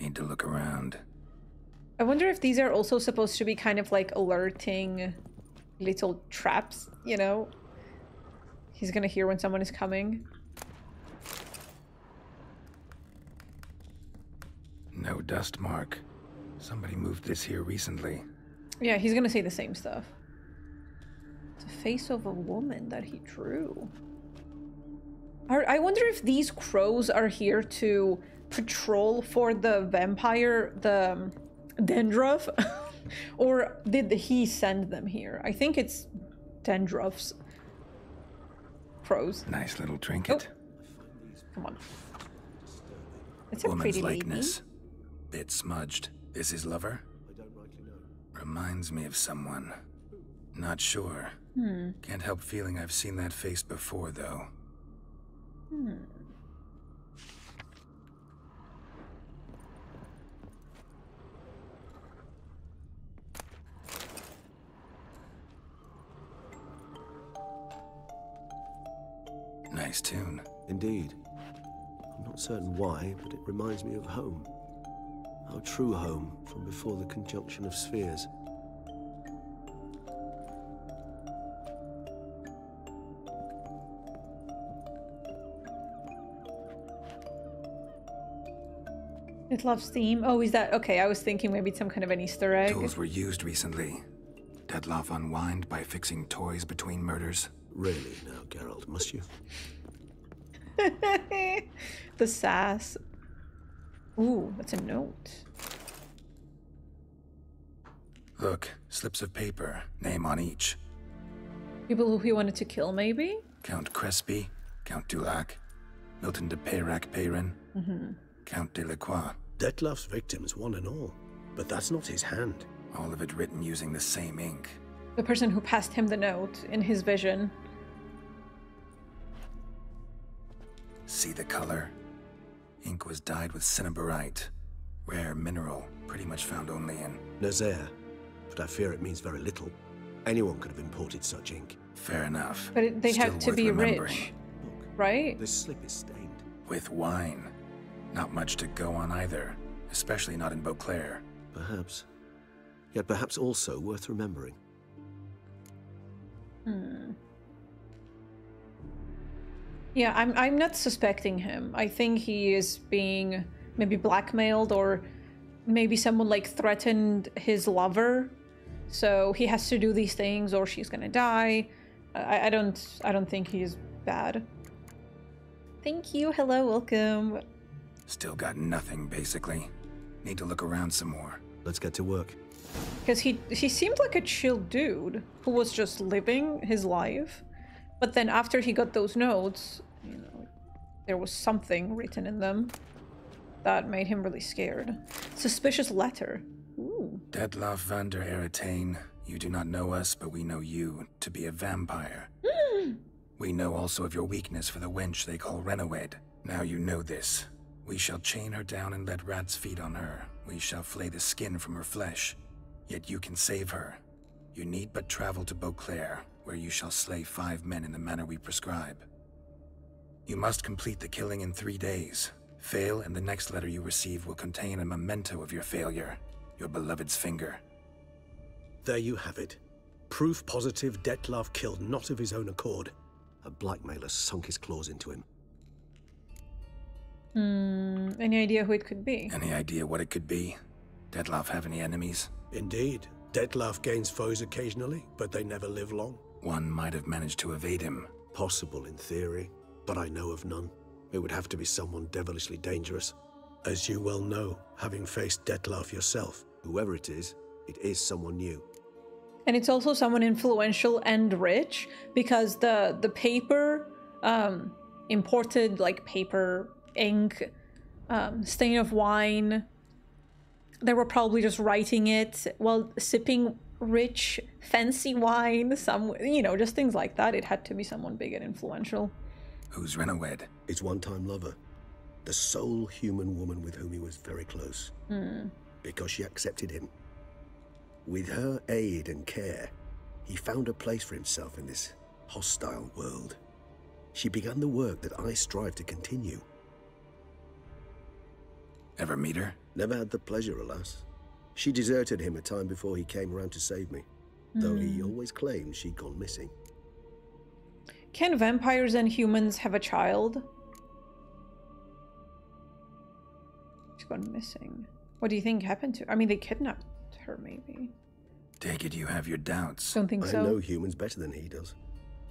Need to look around. I wonder if these are also supposed to be kind of like alerting little traps, you know? He's gonna hear when someone is coming. No dust mark. Somebody moved this here recently. Yeah, he's gonna say the same stuff. The face of a woman that he drew. I wonder if these crows are here to patrol for the vampire, the um, Dendruff, or did he send them here? I think it's Dendruff's crows. Nice little trinket. Come on. It's a Woman's pretty lady. Likeness. Bit smudged. Is his lover? Reminds me of someone. Not sure. Hmm. Can't help feeling I've seen that face before, though. Hmm. Nice tune. Indeed. I'm not certain why, but it reminds me of home. Our true home from before the conjunction of spheres. It loves theme. Oh, is that okay? I was thinking maybe it's some kind of an Easter egg. Tools were used recently. Dettlaff unwind by fixing toys between murders. Really, now, Geralt, must you? the sass. Ooh, that's a note. Look, slips of paper, name on each. People who he wanted to kill, maybe? Count Crespi, Count Dulac, Milton de Peyrac Peyrin, Mm-hmm. Count Delacroix. Dettlaff's victims, one and all. But that's not his hand. All of it written using the same ink. The person who passed him the note in his vision. See the color? Ink was dyed with cinnabarite. Rare mineral, pretty much found only in... Nazair. But I fear it means very little. Anyone could have imported such ink. Fair enough. But it, they Still have to be remembering. rich. Right? This slip is stained. With wine. Not much to go on either. Especially not in Beauclair. Perhaps. Yet perhaps also worth remembering. Hmm. Yeah, I'm I'm not suspecting him. I think he is being maybe blackmailed or maybe someone like threatened his lover. So he has to do these things or she's gonna die. I, I don't I don't think he's bad. Thank you. Hello, welcome. Still got nothing, basically. Need to look around some more. Let's get to work. Because he he seemed like a chill dude who was just living his life. But then after he got those notes, you know, there was something written in them that made him really scared. Suspicious letter. Ooh. Dettlaff van der Eretein, you do not know us, but we know you to be a vampire. Hmm. We know also of your weakness for the wench they call Renowed. Now you know this. We shall chain her down and let rats feed on her. We shall flay the skin from her flesh. Yet you can save her. You need but travel to Beauclair, where you shall slay five men in the manner we prescribe. You must complete the killing in three days. Fail, and the next letter you receive will contain a memento of your failure. Your beloved's finger. There you have it. Proof positive Dettlaff killed not of his own accord. A blackmailer sunk his claws into him. Hmm. Any idea who it could be? Any idea what it could be? Dettlaff have any enemies? Indeed. Dettlaff gains foes occasionally, but they never live long. One might have managed to evade him. Possible in theory, but I know of none. It would have to be someone devilishly dangerous. As you well know, having faced Dettlaff yourself, whoever it is, it is someone new. And it's also someone influential and rich because the the paper um imported like paper, ink, um, stain of wine. They were probably just writing it while sipping rich, fancy wine. Some, you know, just things like that. It had to be someone big and influential. Who's Renowed? His one-time lover. The sole human woman with whom he was very close. Hmm. Because she accepted him. With her aid and care, he found a place for himself in this hostile world. She began the work that I strive to continue. Ever meet her? Never had the pleasure, alas. She deserted him a time before he came around to save me, though he Hmm. always claimed she'd gone missing. Can vampires and humans have a child? She's gone missing. What do you think happened to her? I mean, they kidnapped her, maybe. Take it you have your doubts. Don't think I so. know humans better than he does.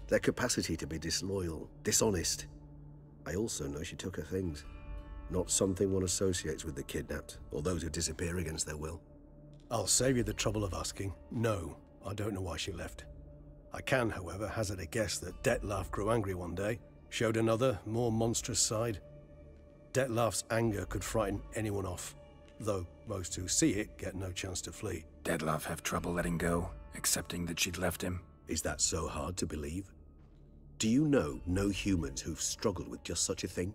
Their capacity to be disloyal, dishonest. I also know she took her things. Not something one associates with the kidnapped, or those who disappear against their will. I'll save you the trouble of asking. No, I don't know why she left. I can, however, hazard a guess that Dettlaff grew angry one day, showed another, more monstrous side. Dettlaff's anger could frighten anyone off, though most who see it get no chance to flee. Dettlaff have trouble letting go, accepting that she'd left him. Is that so hard to believe? Do you know no humans who've struggled with just such a thing?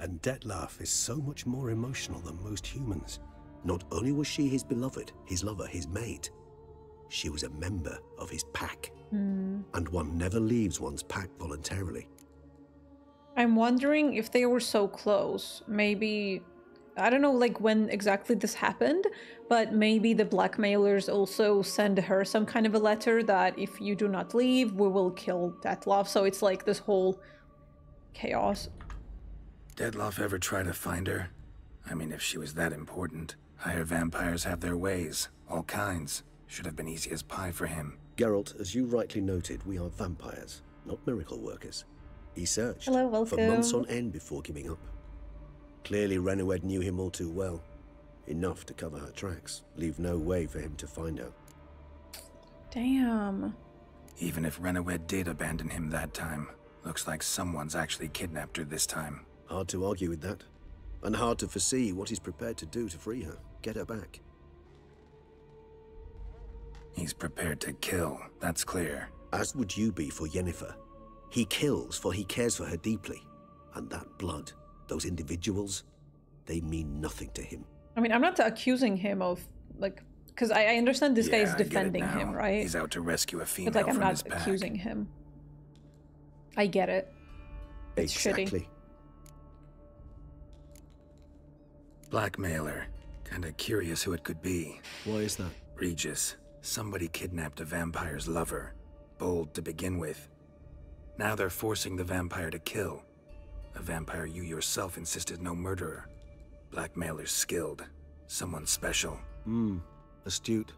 And Dettlaff is so much more emotional than most humans. Not only was she his beloved, his lover, his mate, she was a member of his pack. Hmm. And one never leaves one's pack voluntarily. I'm wondering if they were so close. Maybe I don't know like when exactly this happened, but maybe the blackmailers also send her some kind of a letter that if you do not leave, we will kill Dettlaff. So it's like this whole chaos. Dettlaff ever try to find her? I mean, if she was that important. Higher vampires have their ways, all kinds. Should have been easy as pie for him. Geralt, as you rightly noted, we are vampires, not miracle workers. He searched Hello, for months on end before giving up. Clearly, Renowed knew him all too well. Enough to cover her tracks, leave no way for him to find her. Damn. Even if Renowed did abandon him that time, looks like someone's actually kidnapped her this time. Hard to argue with that. And hard to foresee what he's prepared to do to free her, get her back. He's prepared to kill, that's clear. As would you be for Yennefer. He kills for he cares for her deeply. And that blood, those individuals, they mean nothing to him. I mean, I'm not accusing him of like because I, I understand this guy is I get it defending him, right? He's out to rescue a female but like I'm not his pack. accusing him. I get it. It's shitty. exactly. Blackmailer. Kinda curious who it could be. Why is that? Regis. Somebody kidnapped a vampire's lover. Bold to begin with. Now they're forcing the vampire to kill. A vampire you yourself insisted no murderer. Blackmailer's skilled. Someone special. Hmm, astute.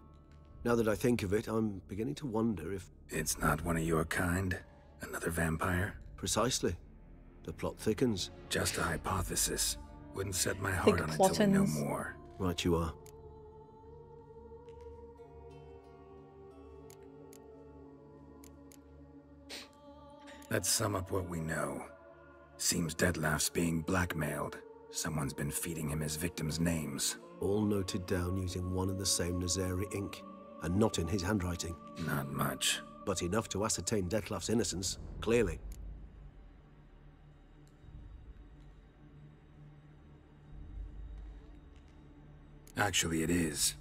Now that I think of it, I'm beginning to wonder if. It's not one of your kind? Another vampire? Precisely. The plot thickens. Just a hypothesis. Wouldn't set my heart Thick on it till we know plottins. more. Right, you are. Let's sum up what we know. Seems Dettlaff's being blackmailed. Someone's been feeding him his victims' names. All noted down using one and the same Nazairi ink, and not in his handwriting. Not much. But enough to ascertain Dettlaff's innocence, clearly. Actually, it is.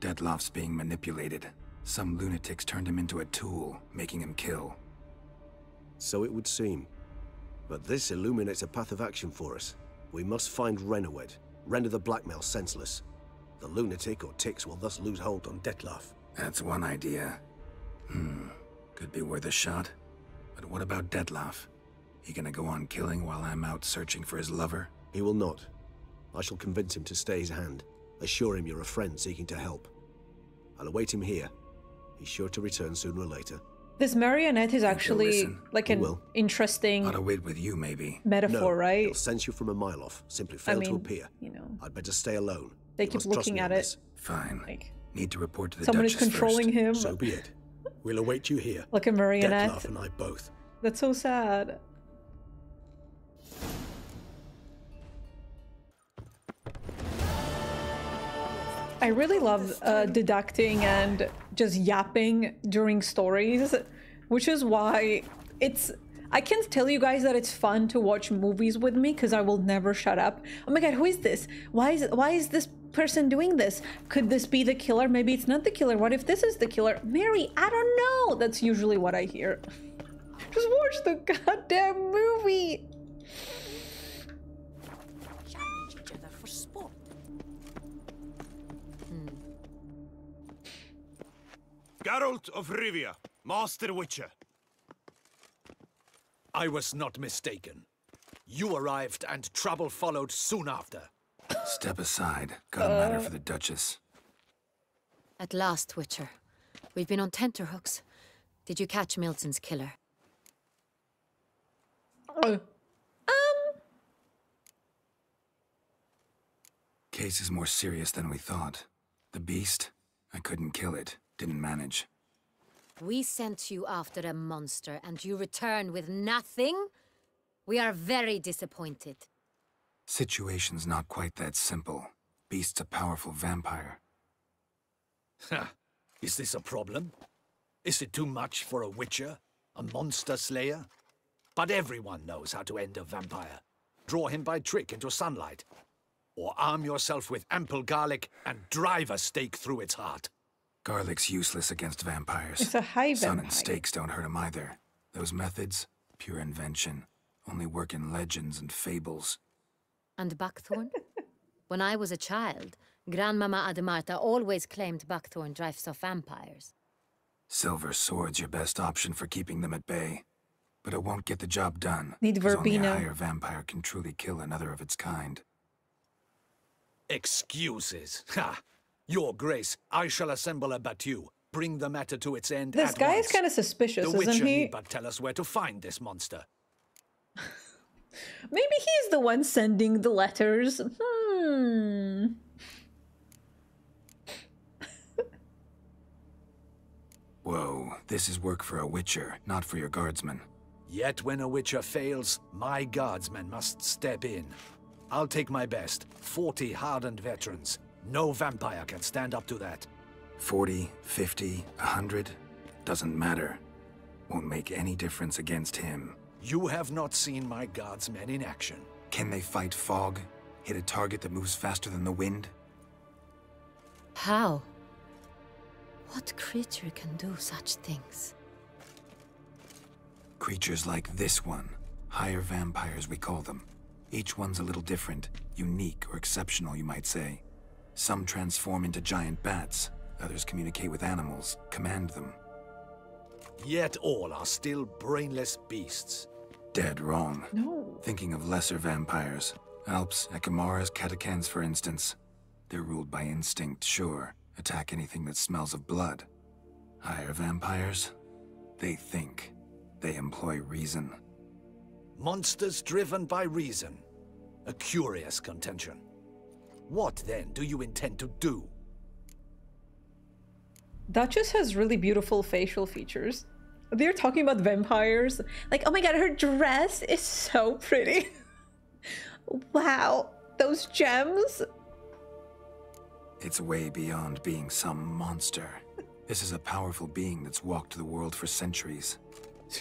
Dettlaff's being manipulated. Some lunatics turned him into a tool, making him kill. So it would seem. But this illuminates a path of action for us. We must find Renowed, render the blackmail senseless. The lunatic or ticks will thus lose hold on Dettlaff. That's one idea. Hmm. Could be worth a shot. But what about Dettlaff? He gonna go on killing while I'm out searching for his lover? He will not. I shall convince him to stay his hand. Assure him you're a friend seeking to help. I'll await him here. He's sure to return sooner or later. This marionette is actually listen. like an will. interesting Ought to wait with you, maybe. metaphor, no, right? He'll sense you from a mile off. Simply I fail mean, to appear. you know, I'd better stay alone. they You keep looking at on it. Fine. Like Need to report to the someone is Duchess controlling first. him. So be it. We'll await you here. Like a marionette. Dettlaff and I both. That's so sad. I really love uh, deducting and just yapping during stories, which is why it's. I can't tell you guys that it's fun to watch movies with me because I will never shut up. Oh my god, who is this? Why is why is this person doing this? Could this be the killer? Maybe it's not the killer. What if this is the killer? Mary, I don't know. That's usually what I hear. Just watch the goddamn movie. Geralt of Rivia, Master Witcher. I was not mistaken. You arrived and trouble followed soon after. Step aside. Got a matter for the Duchess. At last, Witcher. We've been on tenterhooks. Did you catch Milton's killer? Oh. Um. Case is more serious than we thought. The beast, I couldn't kill it. Didn't manage. We sent you after a monster and you return with nothing? We are very disappointed. Situation's not quite that simple. Beast's a powerful vampire. Ha! Is this a problem? Is it too much for a witcher? A monster slayer? But everyone knows how to end a vampire. Draw him by trick into sunlight. Or arm yourself with ample garlic and drive a stake through its heart. Garlic's useless against vampires. It's a high vampire. Sun vampire. and stakes don't hurt him either. Those methods, pure invention. Only work in legends and fables. And buckthorn? when I was a child, Grandmama Ademarta always claimed buckthorn drives off vampires. Silver sword's your best option for keeping them at bay. But it won't get the job done. Need 'cause Only a Verbena. higher vampire can truly kill another of its kind. Excuses. Ha! Your Grace, I shall assemble a battue. Bring the matter to its end This at guy once. is kind of suspicious, The isn't Witcher he? need but tell us where to find this monster. Maybe he's the one sending the letters. Hmm. Whoa, this is work for a witcher, not for your guardsmen. Yet when a Witcher fails, my guardsmen must step in. I'll take my best. Forty hardened veterans. No vampire can stand up to that. 40, 50, 100, doesn't matter. Won't make any difference against him. You have not seen my guardsmen in action. Can they fight fog? Hit a target that moves faster than the wind? How? What creature can do such things? Creatures like this one. Higher vampires, we call them. Each one's a little different, unique or exceptional, you might say. Some transform into giant bats, others communicate with animals, command them. Yet all are still brainless beasts. Dead wrong. No. Thinking of lesser vampires. Alps, Ekimmaras, Katakans, for instance. They're ruled by instinct, sure. Attack anything that smells of blood. Higher vampires? They think. They employ reason. Monsters driven by reason. A curious contention. What then do you intend to do? Duchess has really beautiful facial features. They're talking about vampires. Like, oh my god, her dress is so pretty. wow, those gems. It's way beyond being some monster. This is a powerful being that's walked the world for centuries.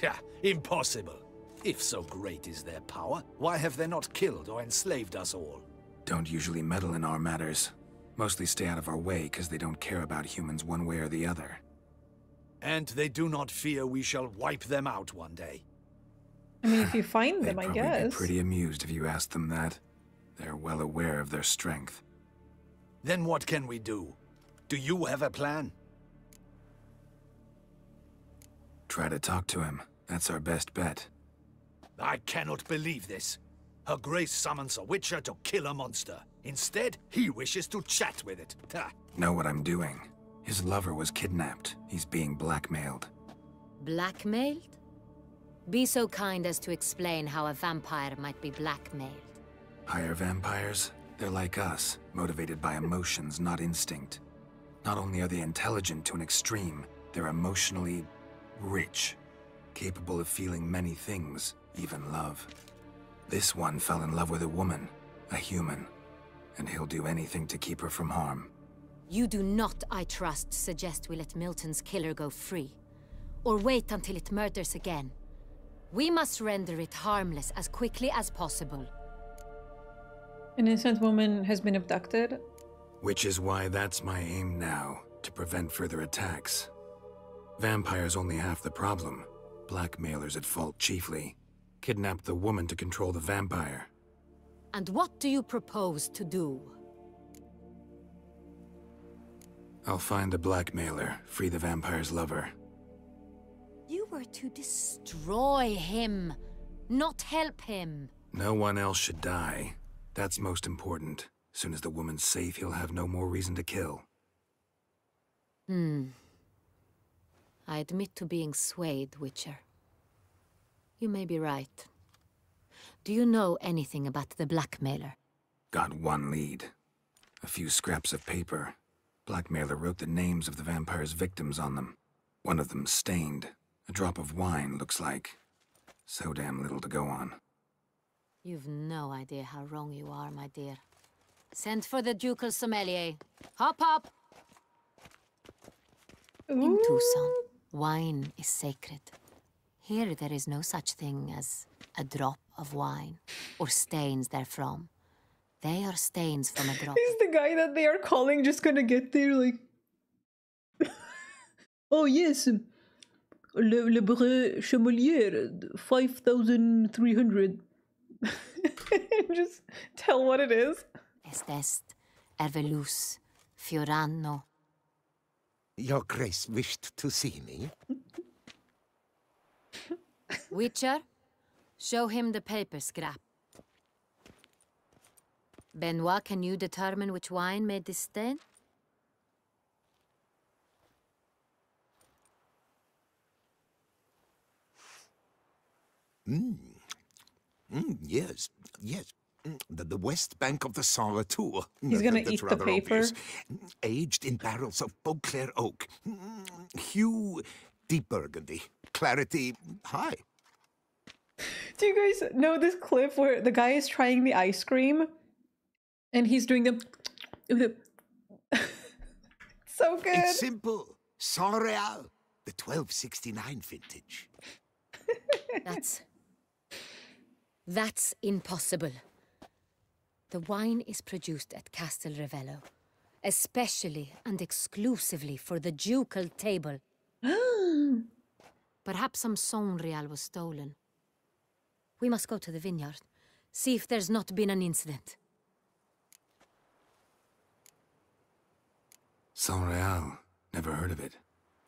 Yeah, impossible. If so great is their power, why have they not killed or enslaved us all? Don't usually meddle in our matters. Mostly stay out of our way because they don't care about humans one way or the other. And they do not fear we shall wipe them out one day. I mean, if you find They'd them, I probably guess. be pretty amused if you asked them that. They're well aware of their strength. Then what can we do? Do you have a plan? Try to talk to him. That's our best bet. I cannot believe this. Her Grace summons a Witcher to kill a monster. Instead, he wishes to chat with it. Ha! Know what I'm doing. His lover was kidnapped. He's being blackmailed. Blackmailed? Be so kind as to explain how a vampire might be blackmailed. Higher vampires? They're like us, motivated by emotions, not instinct. Not only are they intelligent to an extreme, they're emotionally rich, capable of feeling many things, even love. This one fell in love with a woman, a human, and he'll do anything to keep her from harm. You do not, I trust, suggest we let Milton's killer go free. Or wait until it murders again. We must render it harmless as quickly as possible. An innocent woman has been abducted. Which is why that's my aim now, to prevent further attacks. Vampires only half the problem. Blackmailers at fault chiefly. Kidnapped the woman to control the vampire. And what do you propose to do? I'll find the blackmailer, free the vampire's lover. You were to destroy him, not help him. No one else should die. That's most important. Soon as the woman's safe, he'll have no more reason to kill. Hmm. I admit to being swayed, Witcher. You may be right. Do you know anything about the blackmailer? Got one lead. A few scraps of paper. Blackmailer wrote the names of the vampire's victims on them. One of them stained. A drop of wine, looks like. So damn little to go on. You've no idea how wrong you are, my dear. Send for the ducal sommelier. Hop, hop! In Toussaint, wine is sacred. Here there is no such thing as a drop of wine, or stains therefrom. They are stains from a drop. Is the guy that they are calling just gonna get there like Oh yes. um, Le, le Breu Chamelier, 5,300. just tell what it is. Est est, Erveluce, Fiorano. Your Grace wished to see me? Witcher, show him the paper scrap. Benoit, can you determine which wine made this stain? Mm. Mm, yes, yes. Mm, The, the west bank of the Sansretour. He's gonna that's eat the rather paper. obvious. Aged in barrels of Beauclair oak. Mm, Hue, deep burgundy. Clarity, high. Do you guys know this clip where the guy is trying the ice cream and he's doing the. the so good. It's simple. Sangreal, the 1269 vintage. That's. That's impossible. The wine is produced at Castel Ravello, especially and exclusively for the ducal table. Perhaps some Sangreal was stolen. We must go to the vineyard, see if there's not been an incident. San Never heard of it.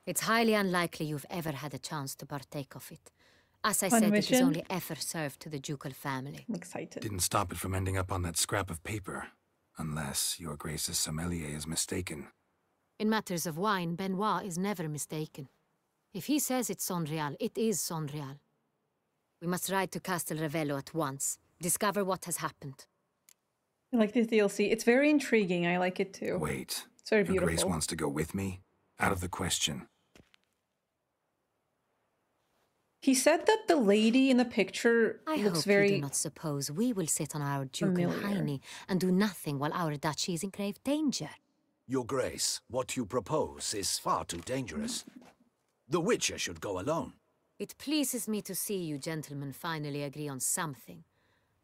It's highly unlikely you've ever had a chance to partake of it. As I Fun said, it is only ever served to the ducal family. I'm excited. Didn't stop it from ending up on that scrap of paper. Unless your Grace's sommelier is mistaken. In matters of wine, Benoit is never mistaken. If he says it's Sangreal, it is Sangreal. We must ride to Castel Ravello at once, discover what has happened. I like this DLC. It's very intriguing. I like it too. Wait. It's very Your beautiful. Grace wants to go with me? Out of the question. He said that the lady in the picture I looks hope very you do not suppose we will sit on our ducal familiar. hiney and do nothing while our duchy is in grave danger. Your Grace, what you propose is far too dangerous. The Witcher should go alone. It pleases me to see you gentlemen finally agree on something.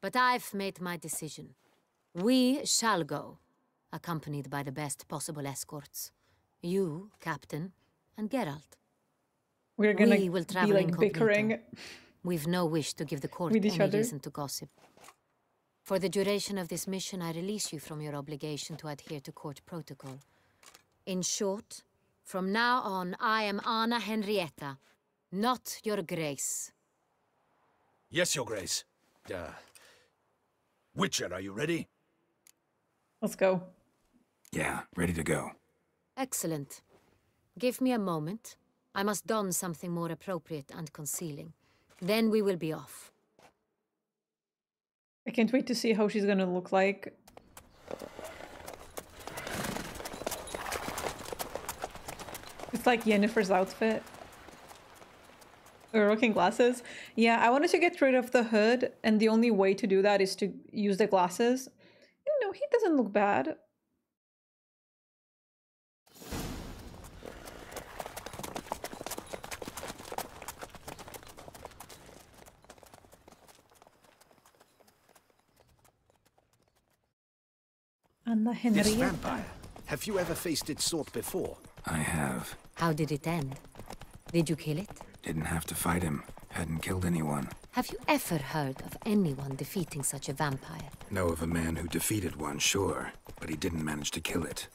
But I've made my decision. We shall go, accompanied by the best possible escorts. You, Captain, and Geralt. We're gonna we will be travel like incognito. bickering. We've no wish to give the court With each any other. reason to gossip. For the duration of this mission, I release you from your obligation to adhere to court protocol. In short, from now on, I am Anna Henrietta, not your grace. Yes, Your Grace. Uh, Witcher, are you ready? Let's go. Yeah, ready to go. Excellent. Give me a moment. I must don something more appropriate and concealing. Then we will be off. I can't wait to see how she's gonna look like. It's like Yennefer's outfit. Or looking glasses. Yeah, I wanted to get rid of the hood, and the only way to do that is to use the glasses. You know, he doesn't look bad. Anna This vampire. Have you ever faced its sort before? I have. How did it end? Did you kill it? Didn't have to fight him. Hadn't killed anyone. Have you ever heard of anyone defeating such a vampire? Know of a man who defeated one, sure, but he didn't manage to kill it.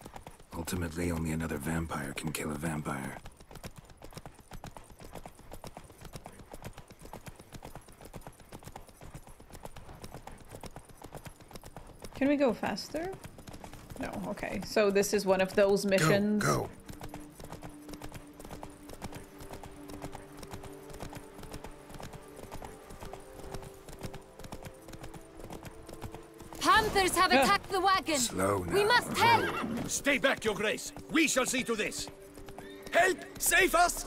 Ultimately, only another vampire can kill a vampire. Can we go faster? No, okay. So this is one of those missions. Go, Others have attacked the wagon. Slow We must help. Stay back, Your Grace. We shall see to this. Help! Save us!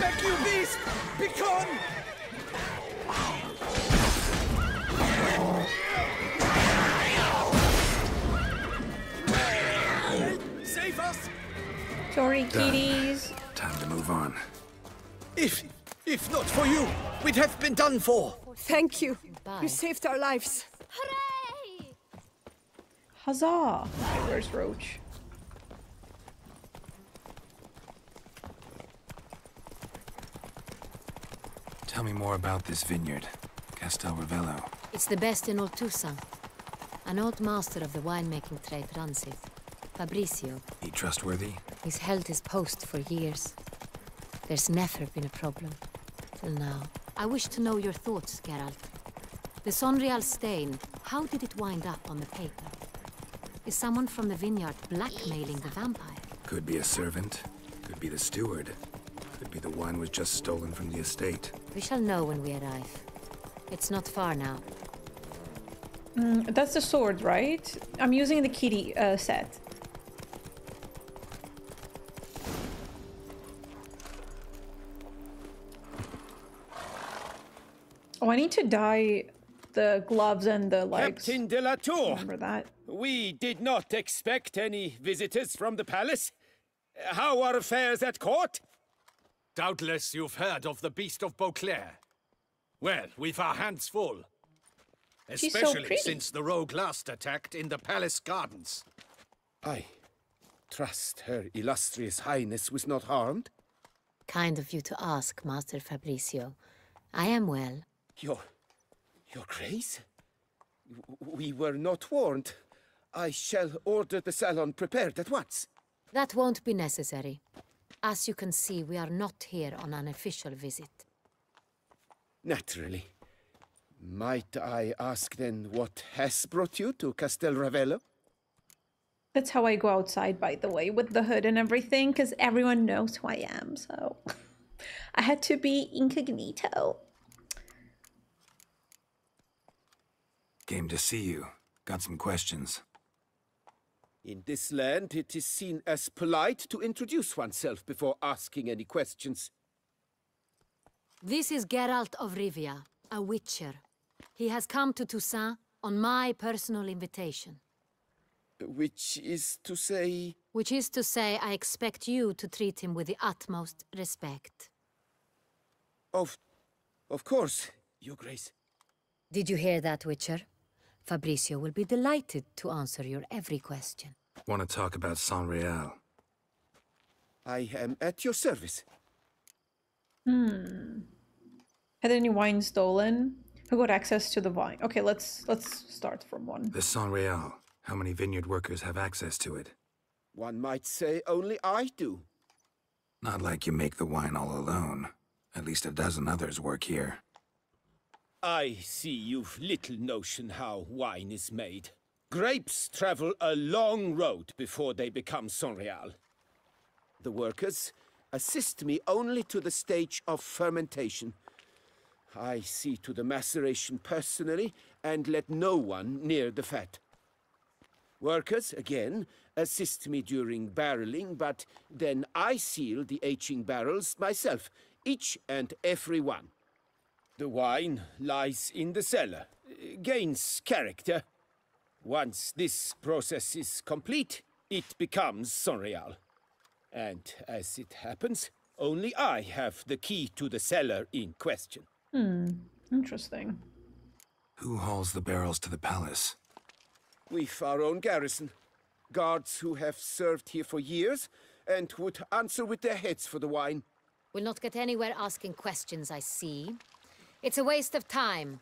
Back, you beast! Begone! Save us! Sorry, Done. Not for you, we'd have been done for. Thank you. Bye. You saved our lives. Hooray! Huzzah! Where's Roach? Tell me more about this vineyard. Castel Ravello. It's the best in old Toussaint. An old master of the winemaking trade runs it. Fabricio. He trustworthy? He's held his post for years. There's never been a problem. Till now. I wish to know your thoughts, Geralt. The Sangreal stain, how did it wind up on the paper? Is someone from the vineyard blackmailing the vampire? Could be a servant. Could be the steward. Could be the wine was just stolen from the estate. We shall know when we arrive. It's not far now. Mm, that's the sword, right? I'm using the kitty uh, set. Oh, I need to dye the gloves and the legs. Captain de la Tour! Remember that. We did not expect any visitors from the palace. How are affairs at court? Doubtless you've heard of the Beast of Beauclair. Well, we've our hands full. She's so Especially since the rogue last attacked in the palace gardens. I trust her illustrious highness was not harmed. Kind of you to ask, Master Fabricio. I am well. Your... your grace? We were not warned. I shall order the salon prepared at once. That won't be necessary. As you can see, we are not here on an official visit. Naturally. Might I ask then what has brought you to Castel Ravello? That's how I go outside, by the way, with the hood and everything, because everyone knows who I am, so I had to be incognito. Game to see you. Got some questions. In this land, it is seen as polite to introduce oneself before asking any questions. This is Geralt of Rivia, a witcher. He has come to Toussaint on my personal invitation. Which is to say... Which is to say, I expect you to treat him with the utmost respect. Of... of course, your grace. Did you hear that, Witcher? Fabricio will be delighted to answer your every question. Want to talk about Sangreal? I am at your service. Hmm. Had any wine stolen? Who got access to the vine? Okay, let's let's start from one. The Sangreal. How many vineyard workers have access to it? One might say only I do. Not like you make the wine all alone. At least a dozen others work here. I see you've little notion how wine is made. Grapes travel a long road before they become Sangreal. The workers assist me only to the stage of fermentation. I see to the maceration personally and let no one near the fat. Workers, again, assist me during barreling, but then I seal the aging barrels myself, each and every one. The wine lies in the cellar, gains character. Once this process is complete, it becomes Sangreal. And as it happens, only I have the key to the cellar in question. Hmm. Interesting. Who hauls the barrels to the palace? We've our own garrison. Guards who have served here for years and would answer with their heads for the wine. We'll not get anywhere asking questions, I see. It's a waste of time.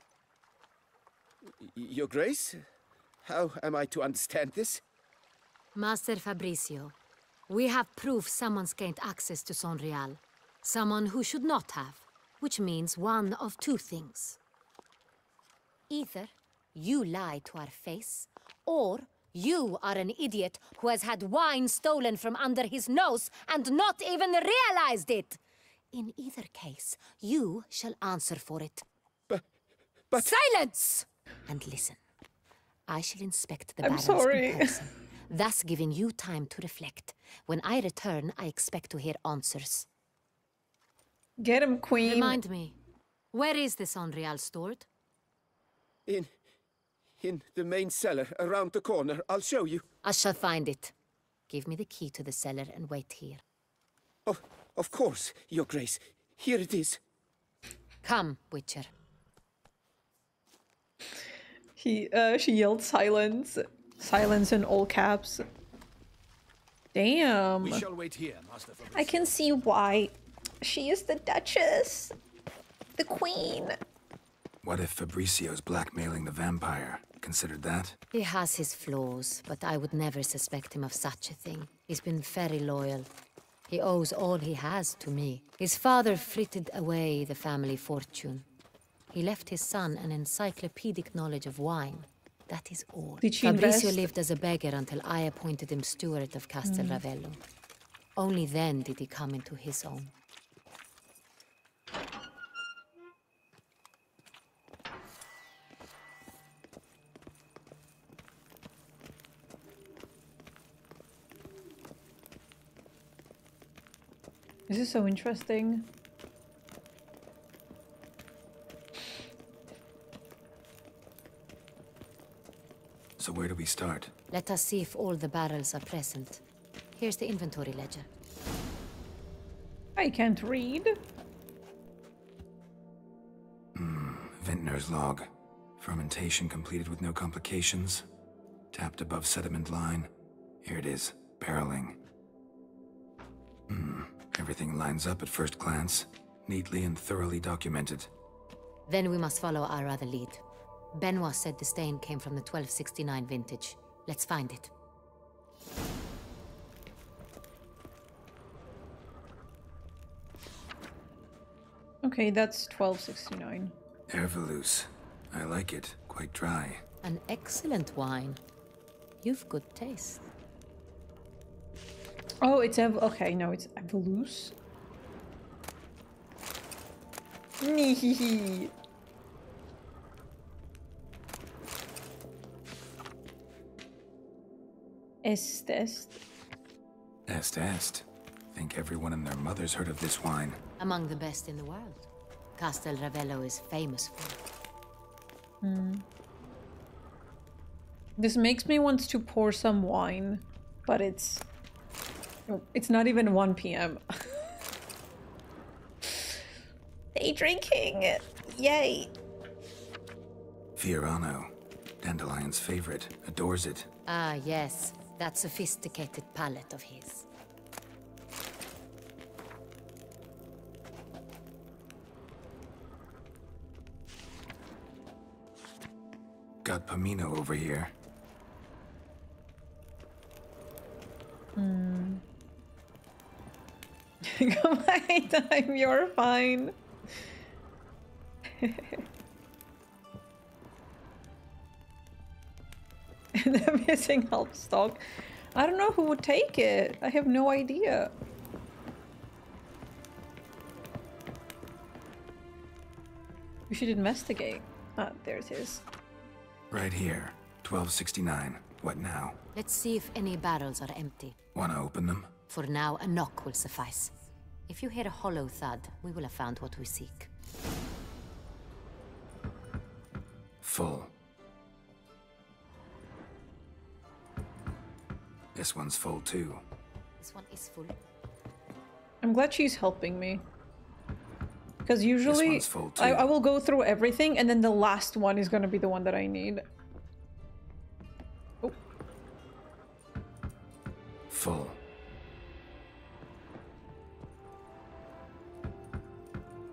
Your Grace? How am I to understand this? Master Fabricio, we have proof someone's gained access to Sangreal. Someone who should not have, which means one of two things. Either you lie to our face, or you are an idiot who has had wine stolen from under his nose and not even realized it. In either case, you shall answer for it. But, but... Silence! And listen. I shall inspect the I'm barrels sorry. in person, thus giving you time to reflect. When I return, I expect to hear answers. Get him, queen. Remind me, where is this Sangreal stored? In... in the main cellar, around the corner. I'll show you. I shall find it. Give me the key to the cellar and wait here. Oh, of course, your grace. Here it is. Come, Witcher. He, uh, she yelled silence. Silence in all caps. Damn. We shall wait here, Master Fabrice. I can see why. She is the Duchess. The Queen. What if Fabricio's blackmailing the vampire? Considered that? He has his flaws, but I would never suspect him of such a thing. He's been very loyal. He owes all he has to me. His father frittered away the family fortune. He left his son an encyclopedic knowledge of wine. That is all. Did she Fabricio invest? lived as a beggar until I appointed him steward of Castel Mm. Ravello. Only then did he come into his own. This is so interesting. So where do we start? Let us see if all the barrels are present. Here's the inventory ledger. I can't read. Hmm, Vintner's log. Fermentation completed with no complications. Tapped above sediment line. Here it is. Barreling. Everything lines up at first glance. Neatly and thoroughly documented. Then we must follow our other lead. Benoit said the stain came from the 1269 vintage. Let's find it. Okay, that's 1269. Erveluce. I like it. Quite dry. An excellent wine. You've good taste. Oh, it's Ev. Okay, no, it's Evolus. Neehee. Estes. Est est. Think everyone and their mother's heard of this wine. Among the best in the world. Castel Ravello is famous for it. Hmm. This makes me want to pour some wine, but it's it's not even 1 p.m. Day drinking. Yay. Fiorano. Dandelion's favorite. Adores it. Ah, yes. That sophisticated palate of his. Got Pomino over here. Hmm. Come my time, you're fine. the missing help stock. I don't know who would take it. I have no idea. We should investigate. Ah, there's his. Right here. 1269. What now? Let's see if any barrels are empty. Wanna open them? For now, a knock will suffice. If you hear a hollow thud, we will have found what we seek. Full. This one's full too. This one is full. I'm glad she's helping me. Because usually one's full, I, too. I will go through everything and then the last one is going to be the one that I need. Full.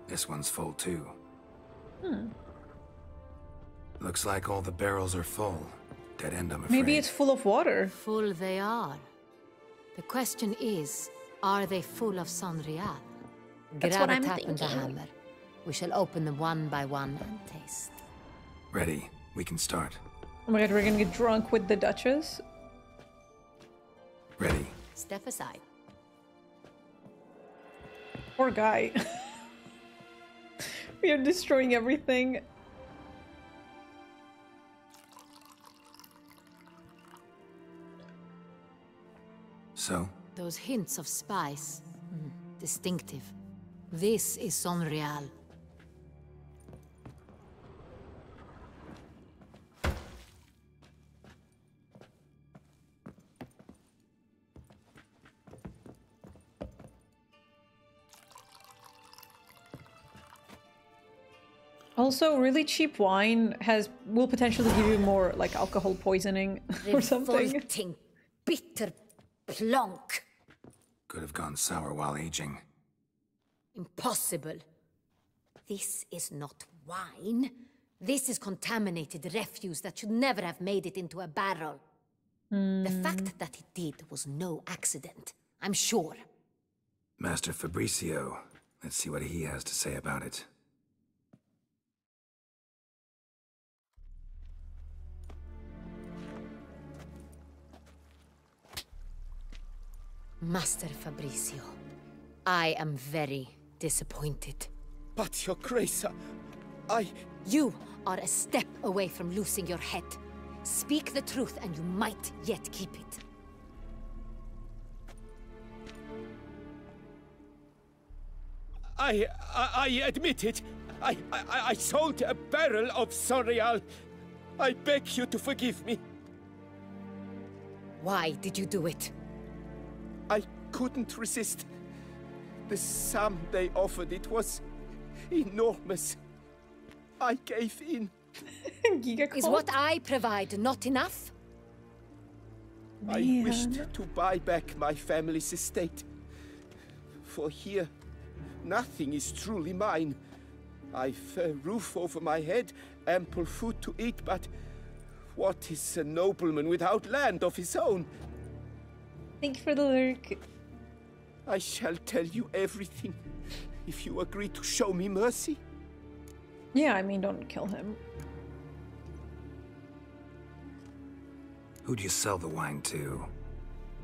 This one's full too. Hmm. Looks like all the barrels are full. Dead end, I'm afraid. Maybe it's full of water. Full they are. The question is, are they full of Sangreal? That's Grab what a I'm tap and a hammer. We shall open them one by one and taste. Ready. We can start. Oh my god, we're going to get drunk with the Duchess. Ready. Step aside. Poor guy. we are destroying everything. So? Those hints of spice. Mm, distinctive. This is Sangreal. Also, really cheap wine has will potentially give you more like alcohol poisoning or something. Revolting, bitter plonk. Could have gone sour while aging. Impossible. This is not wine. This is contaminated refuse that should never have made it into a barrel. The hmm. fact that it did was no accident, I'm sure. Master Fabricio. Let's see what he has to say about it. Master Fabricio, I am very disappointed. But, Your Grace, uh, I... You are a step away from losing your head. Speak the truth and you might yet keep it. I, I, I admit it. I, I, I sold a barrel of Sangreal. I beg you to forgive me. Why did you do it? I couldn't resist. The sum they offered, it was enormous. I gave in. Is what I provide not enough? I wished to buy back my family's estate. For here, nothing is truly mine. I've a roof over my head, ample food to eat, but what is a nobleman without land of his own? Thank you for the lyric. I shall tell you everything if you agree to show me mercy. Yeah, I mean, don't kill him. Who'd you sell the wine to?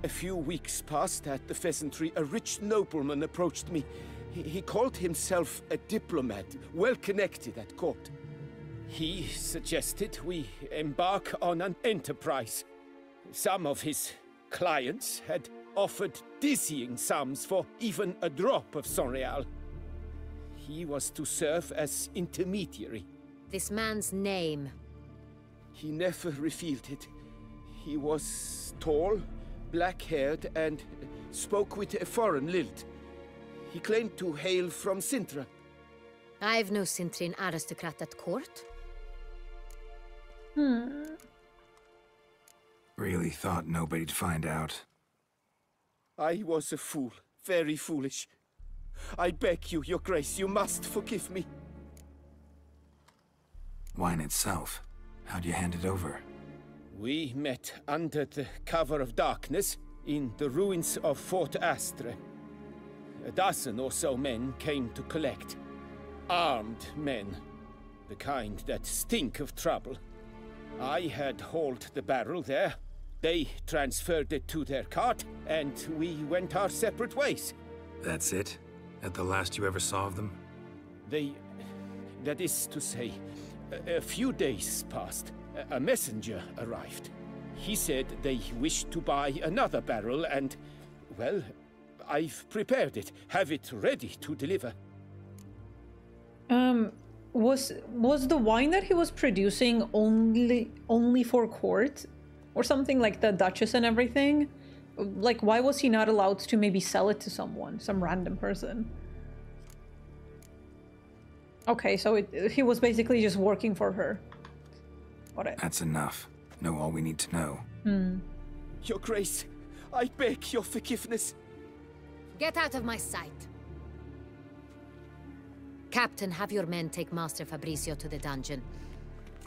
A few weeks past at the pheasantry, a rich nobleman approached me. He, he called himself a diplomat, well connected at court. He suggested we embark on an enterprise. Some of his clients had offered dizzying sums for even a drop of Sangreal. He was to serve as intermediary. This man's name. He never revealed it. He was tall, black-haired, and spoke with a foreign lilt. He claimed to hail from Cintra. I've no Cintrian aristocrat at court. Hmm. Really thought nobody'd find out. I was a fool, very foolish. I beg you, your grace, you must forgive me. Wine itself. How'd you hand it over? We met under the cover of darkness in the ruins of Fort Astre. A dozen or so men came to collect. Armed men. The kind that stink of trouble. I had hauled the barrel there. They transferred it to their cart, and we went our separate ways. That's it? At the last you ever saw of them? They... that is to say, a, a few days passed. A, a messenger arrived. He said they wished to buy another barrel and, well, I've prepared it, have it ready to deliver. Um, was was the wine that he was producing only only for court, or something like the Duchess and everything? Like, why was he not allowed to maybe sell it to someone, some random person? Okay, so it, he was basically just working for her. Got. That's enough. Know all we need to know. Hmm. Your Grace, I beg your forgiveness. Get out of my sight. Captain, have your men take Master Fabricio to the dungeon.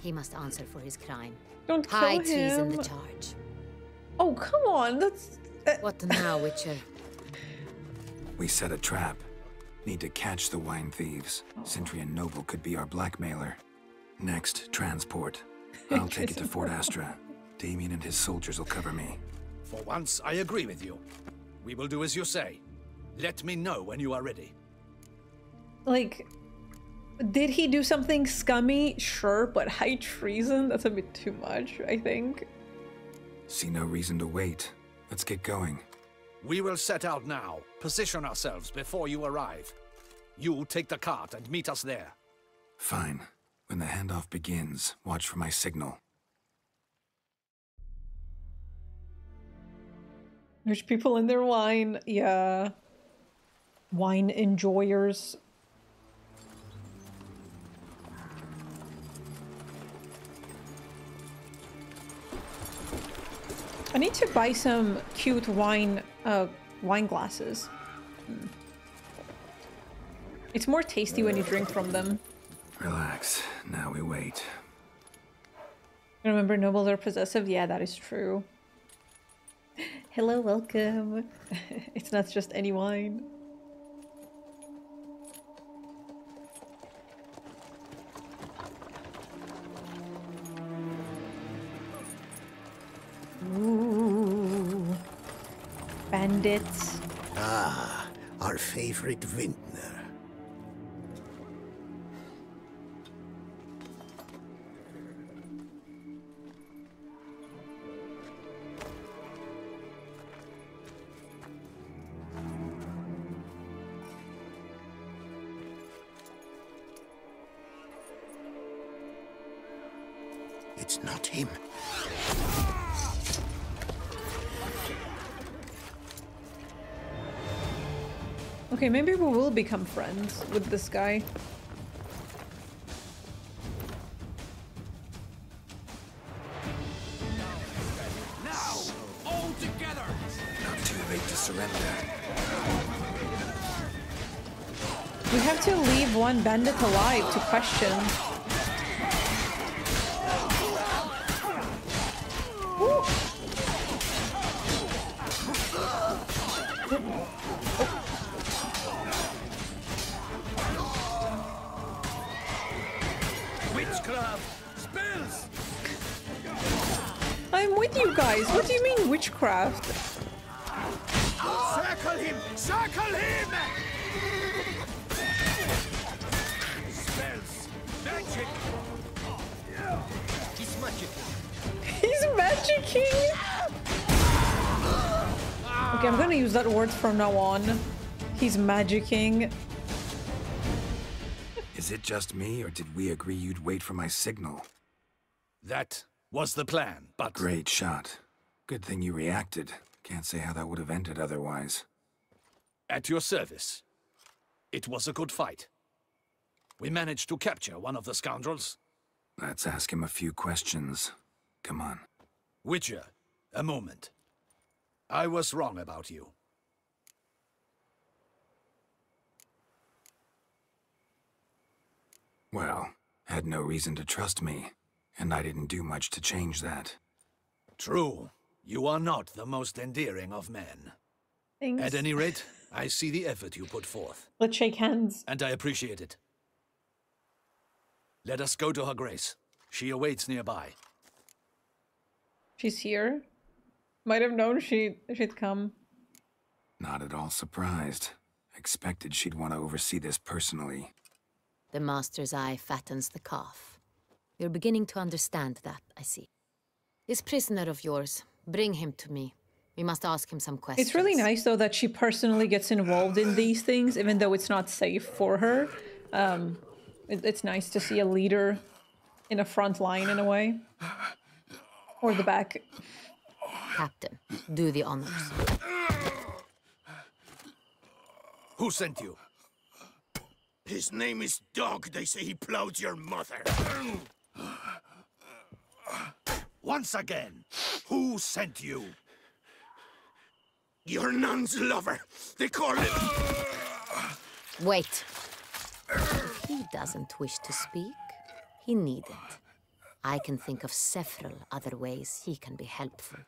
He must answer for his crime. Don't High kill treason him. the charge. Oh, come on, that's... Uh, what now, Witcher? We set a trap. Need to catch the wine thieves. Cintrian Noble could be our blackmailer. Next, transport. I'll take it to Fort Astra. Damien and his soldiers will cover me. For once, I agree with you. We will do as you say. Let me know when you are ready. like, did he do something scummy? Sure, but high treason? That's a bit too much, I think. See no reason to wait. Let's get going. We will set out now. Position ourselves before you arrive. You take the cart and meet us there. Fine. When the handoff begins, watch for my signal. There's people in their wine. Yeah. Wine enjoyers. I need to buy some cute wine uh, wine glasses. Hmm. It's more tasty when you drink from them. Relax. Now we wait. Remember, nobles are possessive? Yeah, that is true. Hello, welcome. it's not just any wine. Ooh. Bandits. Ah, our favorite vintner. Okay, maybe we will become friends with this guy. Now, all together! Not too late to surrender. We have to leave one bandit alive to question. That word from now on. He's magicking. Is it just me, or did we agree you'd wait for my signal? That was the plan, but... Great shot. Good thing you reacted. Can't say how that would have ended otherwise. At your service. It was a good fight. We managed to capture one of the scoundrels. Let's ask him a few questions. Come on. Witcher, a moment. I was wrong about you. Well, had no reason to trust me, and I didn't do much to change that. True. You are not the most endearing of men. Thanks. At any rate, I see the effort you put forth. Let's shake hands. And I appreciate it. Let us go to her grace. She awaits nearby. She's here. Might have known she she'd come. Not at all surprised. Expected she'd want to oversee this personally. The master's eye fattens the calf. You're beginning to understand that, I see. This prisoner of yours, bring him to me. We must ask him some questions. It's really nice though that she personally gets involved in these things, even though it's not safe for her. Um, it, it's nice to see a leader in a front line in a way, or the back. Captain, do the honors. Who sent you? His name is Dog. They say he plowed your mother. Once again, who sent you? Your nun's lover. They call him. Wait. If he doesn't wish to speak, he needn't. I can think of several other ways he can be helpful.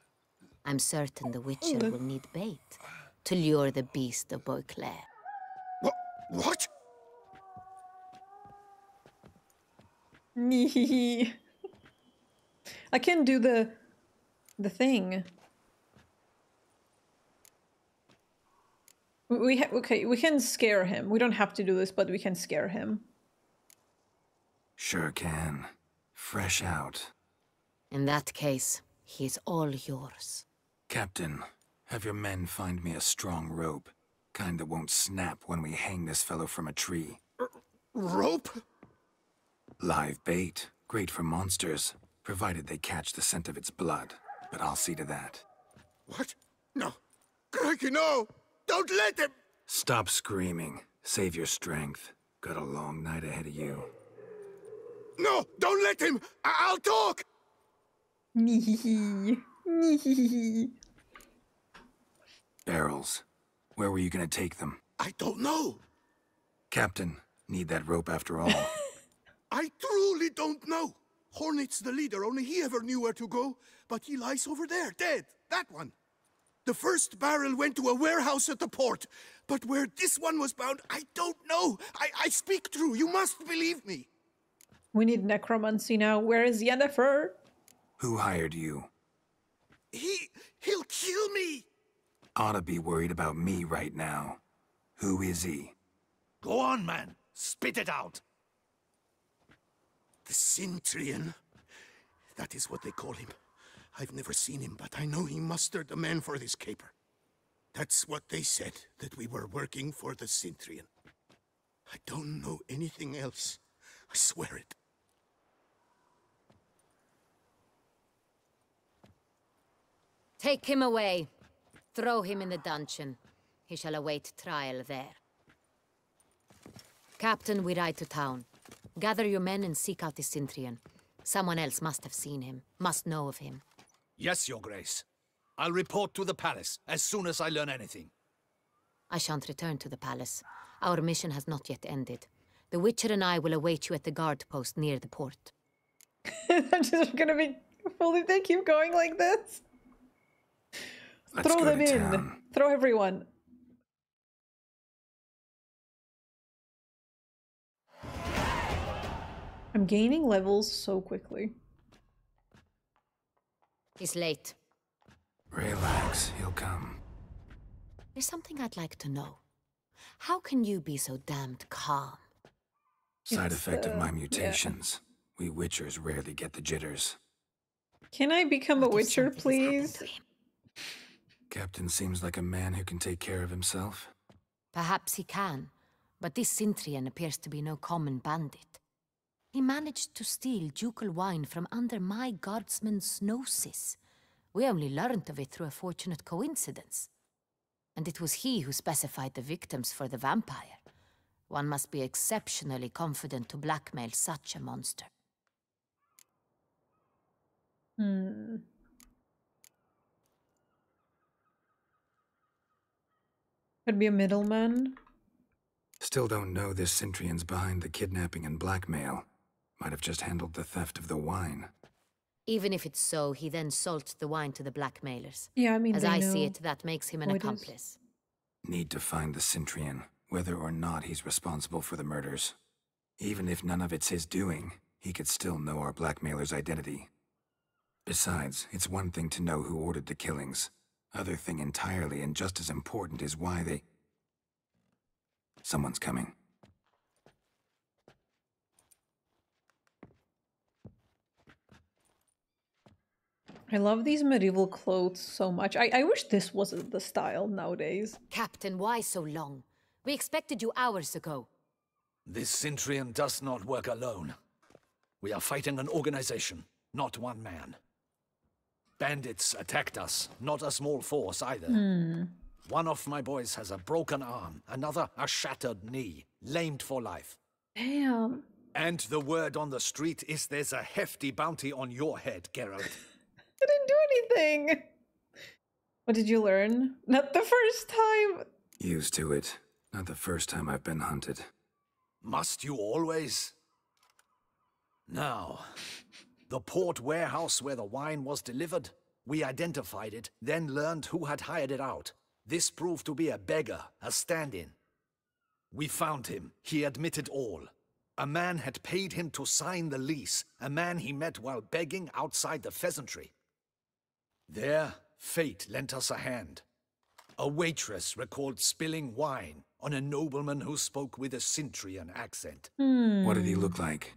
I'm certain the Witcher will need bait to lure the beast of Beauclair. What? What? I can do the the thing. We ha- okay, we can scare him. We don't have to do this, but we can scare him. Sure can. Fresh out. In that case, he's all yours. Captain, have your men find me a strong rope. Kind that won't snap when we hang this fellow from a tree. Rope? Live bait. Great for monsters, provided they catch the scent of its blood. But I'll see to that. What? No. Crikey, no! Don't let him! Stop screaming. Save your strength. Got a long night ahead of you. No! Don't let him! I I'll talk! Barrels. Where were you gonna take them? I don't know. Captain, need that rope after all. I truly don't know. Hornet's the leader, only he ever knew where to go. But he lies over there, dead. That one. The first barrel went to a warehouse at the port. But where this one was bound, I don't know. I, I speak true. You must believe me. We need necromancy now. Where is Yennefer? Who hired you? He... he'll kill me! Ought to be worried about me right now. Who is he? Go on, man. Spit it out. The Cintrian. That is what they call him. I've never seen him, but I know he mustered the men for this caper. That's what they said, that we were working for the Cintrian. I don't know anything else. I swear it. Take him away. Throw him in the dungeon. He shall await trial there. Captain, we ride to town. Gather your men and seek out the Cintrian. Someone else must have seen him, must know of him. Yes, Your Grace. I'll report to the palace as soon as I learn anything. I shan't return to the palace. Our mission has not yet ended. The Witcher and I will await you at the guard post near the port. I'm just gonna be full if they keep going like this. Let's Throw go them to in. town. Throw everyone. I'm gaining levels so quickly. He's late. Relax, he'll come. There's something I'd like to know. How can you be so damned calm? Side It's, effect of uh, my yeah. mutations. We Witchers rarely get the jitters. Can I become a witcher, please? Captain seems like a man who can take care of himself. Perhaps he can, but this Cintrian appears to be no common bandit. He managed to steal ducal wine from under my guardsman's noses. We only learned of it through a fortunate coincidence. And it was he who specified the victims for the vampire. One must be exceptionally confident to blackmail such a monster. Hmm. Could be a middleman. Still don't know this Cintrian's behind the kidnapping and blackmail. Might have just handled the theft of the wine. Even if it's so, he then sold the wine to the blackmailers. Yeah, I mean, As I see it, that makes him an who it is. accomplice. Need to find the Cintrian, whether or not he's responsible for the murders. Even if none of it's his doing, he could still know our blackmailer's identity. Besides, it's one thing to know who ordered the killings. Other thing entirely and just as important is why they... Someone's coming. I love these medieval clothes so much. I, I wish this wasn't the style nowadays. Captain, why so long? We expected you hours ago. This Cintrian does not work alone. We are fighting an organization, not one man. Bandits attacked us, not a small force either. Hmm. One of my boys has a broken arm, another a shattered knee, lamed for life. Damn. And the word on the street is there's a hefty bounty on your head, Geralt. I didn't do anything. What did you learn? Not the first time. Used to it. Not the first time I've been hunted. Must you always? Now, the port warehouse where the wine was delivered, we identified it, then learned who had hired it out. This proved to be a beggar, a stand-in. We found him. He admitted all. A man had paid him to sign the lease, a man he met while begging outside the pheasantry. There, fate lent us a hand. A waitress recalled spilling wine on a nobleman who spoke with a Cintrian accent. Hmm. What did he look like?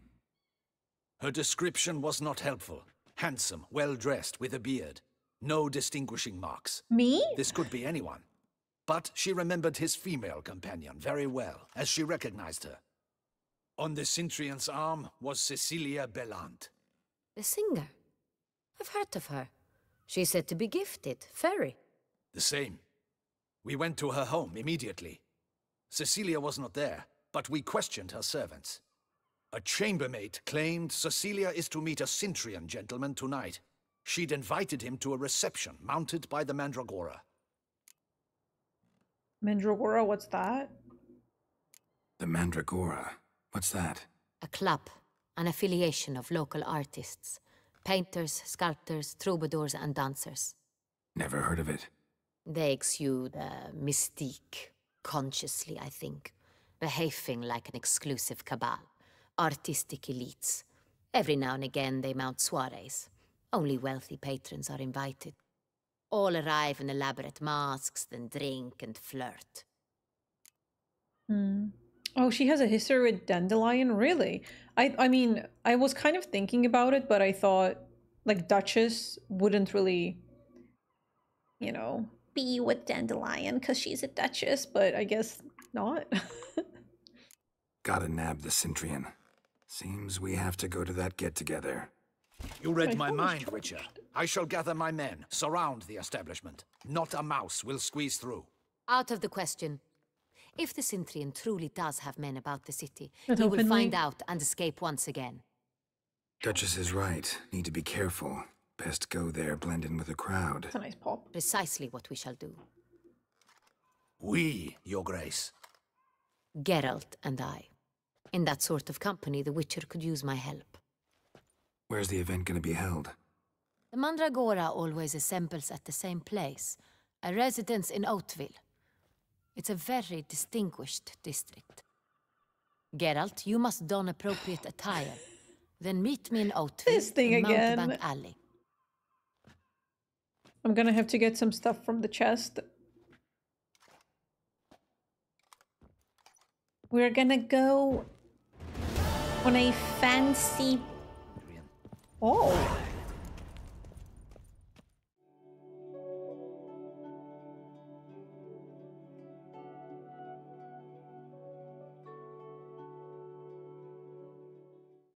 Her description was not helpful. Handsome, well dressed, with a beard. No distinguishing marks. Me? This could be anyone. But she remembered his female companion very well, as she recognized her. On the Cintrian's arm was Cecilia Bellant. The singer. I've heard of her. She's said to be gifted, fairy. The same. We went to her home immediately. Cecilia was not there, but we questioned her servants. A chambermaid claimed Cecilia is to meet a Cintrian gentleman tonight. She'd invited him to a reception mounted by the Mandragora. Mandragora, what's that? The Mandragora. What's that? A club, an affiliation of local artists. Painters, sculptors, troubadours, and dancers. Never heard of it. They exude a mystique, consciously, I think, behaving like an exclusive cabal, artistic elites. Every now and again they mount soirees. Only wealthy patrons are invited. All arrive in elaborate masks, then drink and flirt. Hmm. Oh, she has a history with Dandelion? Really? I I mean, I was kind of thinking about it, but I thought like Duchess wouldn't really you know, be with Dandelion because she's a duchess, but I guess not. Gotta nab the Cintrian. Seems we have to go to that get-together. You read I my thought it was mind, Witcher. I shall gather my men, surround the establishment. Not a mouse will squeeze through. Out of the question. If the Cintrian truly does have men about the city, But he will find out and escape once again. Duchess is right. Need to be careful. Best go there, blend in with the crowd. That's a nice pop. Precisely what we shall do. We, Your Grace. Geralt and I. In that sort of company, the Witcher could use my help. Where's the event gonna be held? The Mandragora always assembles at the same place, a residence in Hauteville. It's a very distinguished district. Geralt, you must don appropriate attire. Then meet me in Hauteville This thing in again. Mountebank Alley. I'm gonna have to get some stuff from the chest. We're gonna go on a fancy. Oh,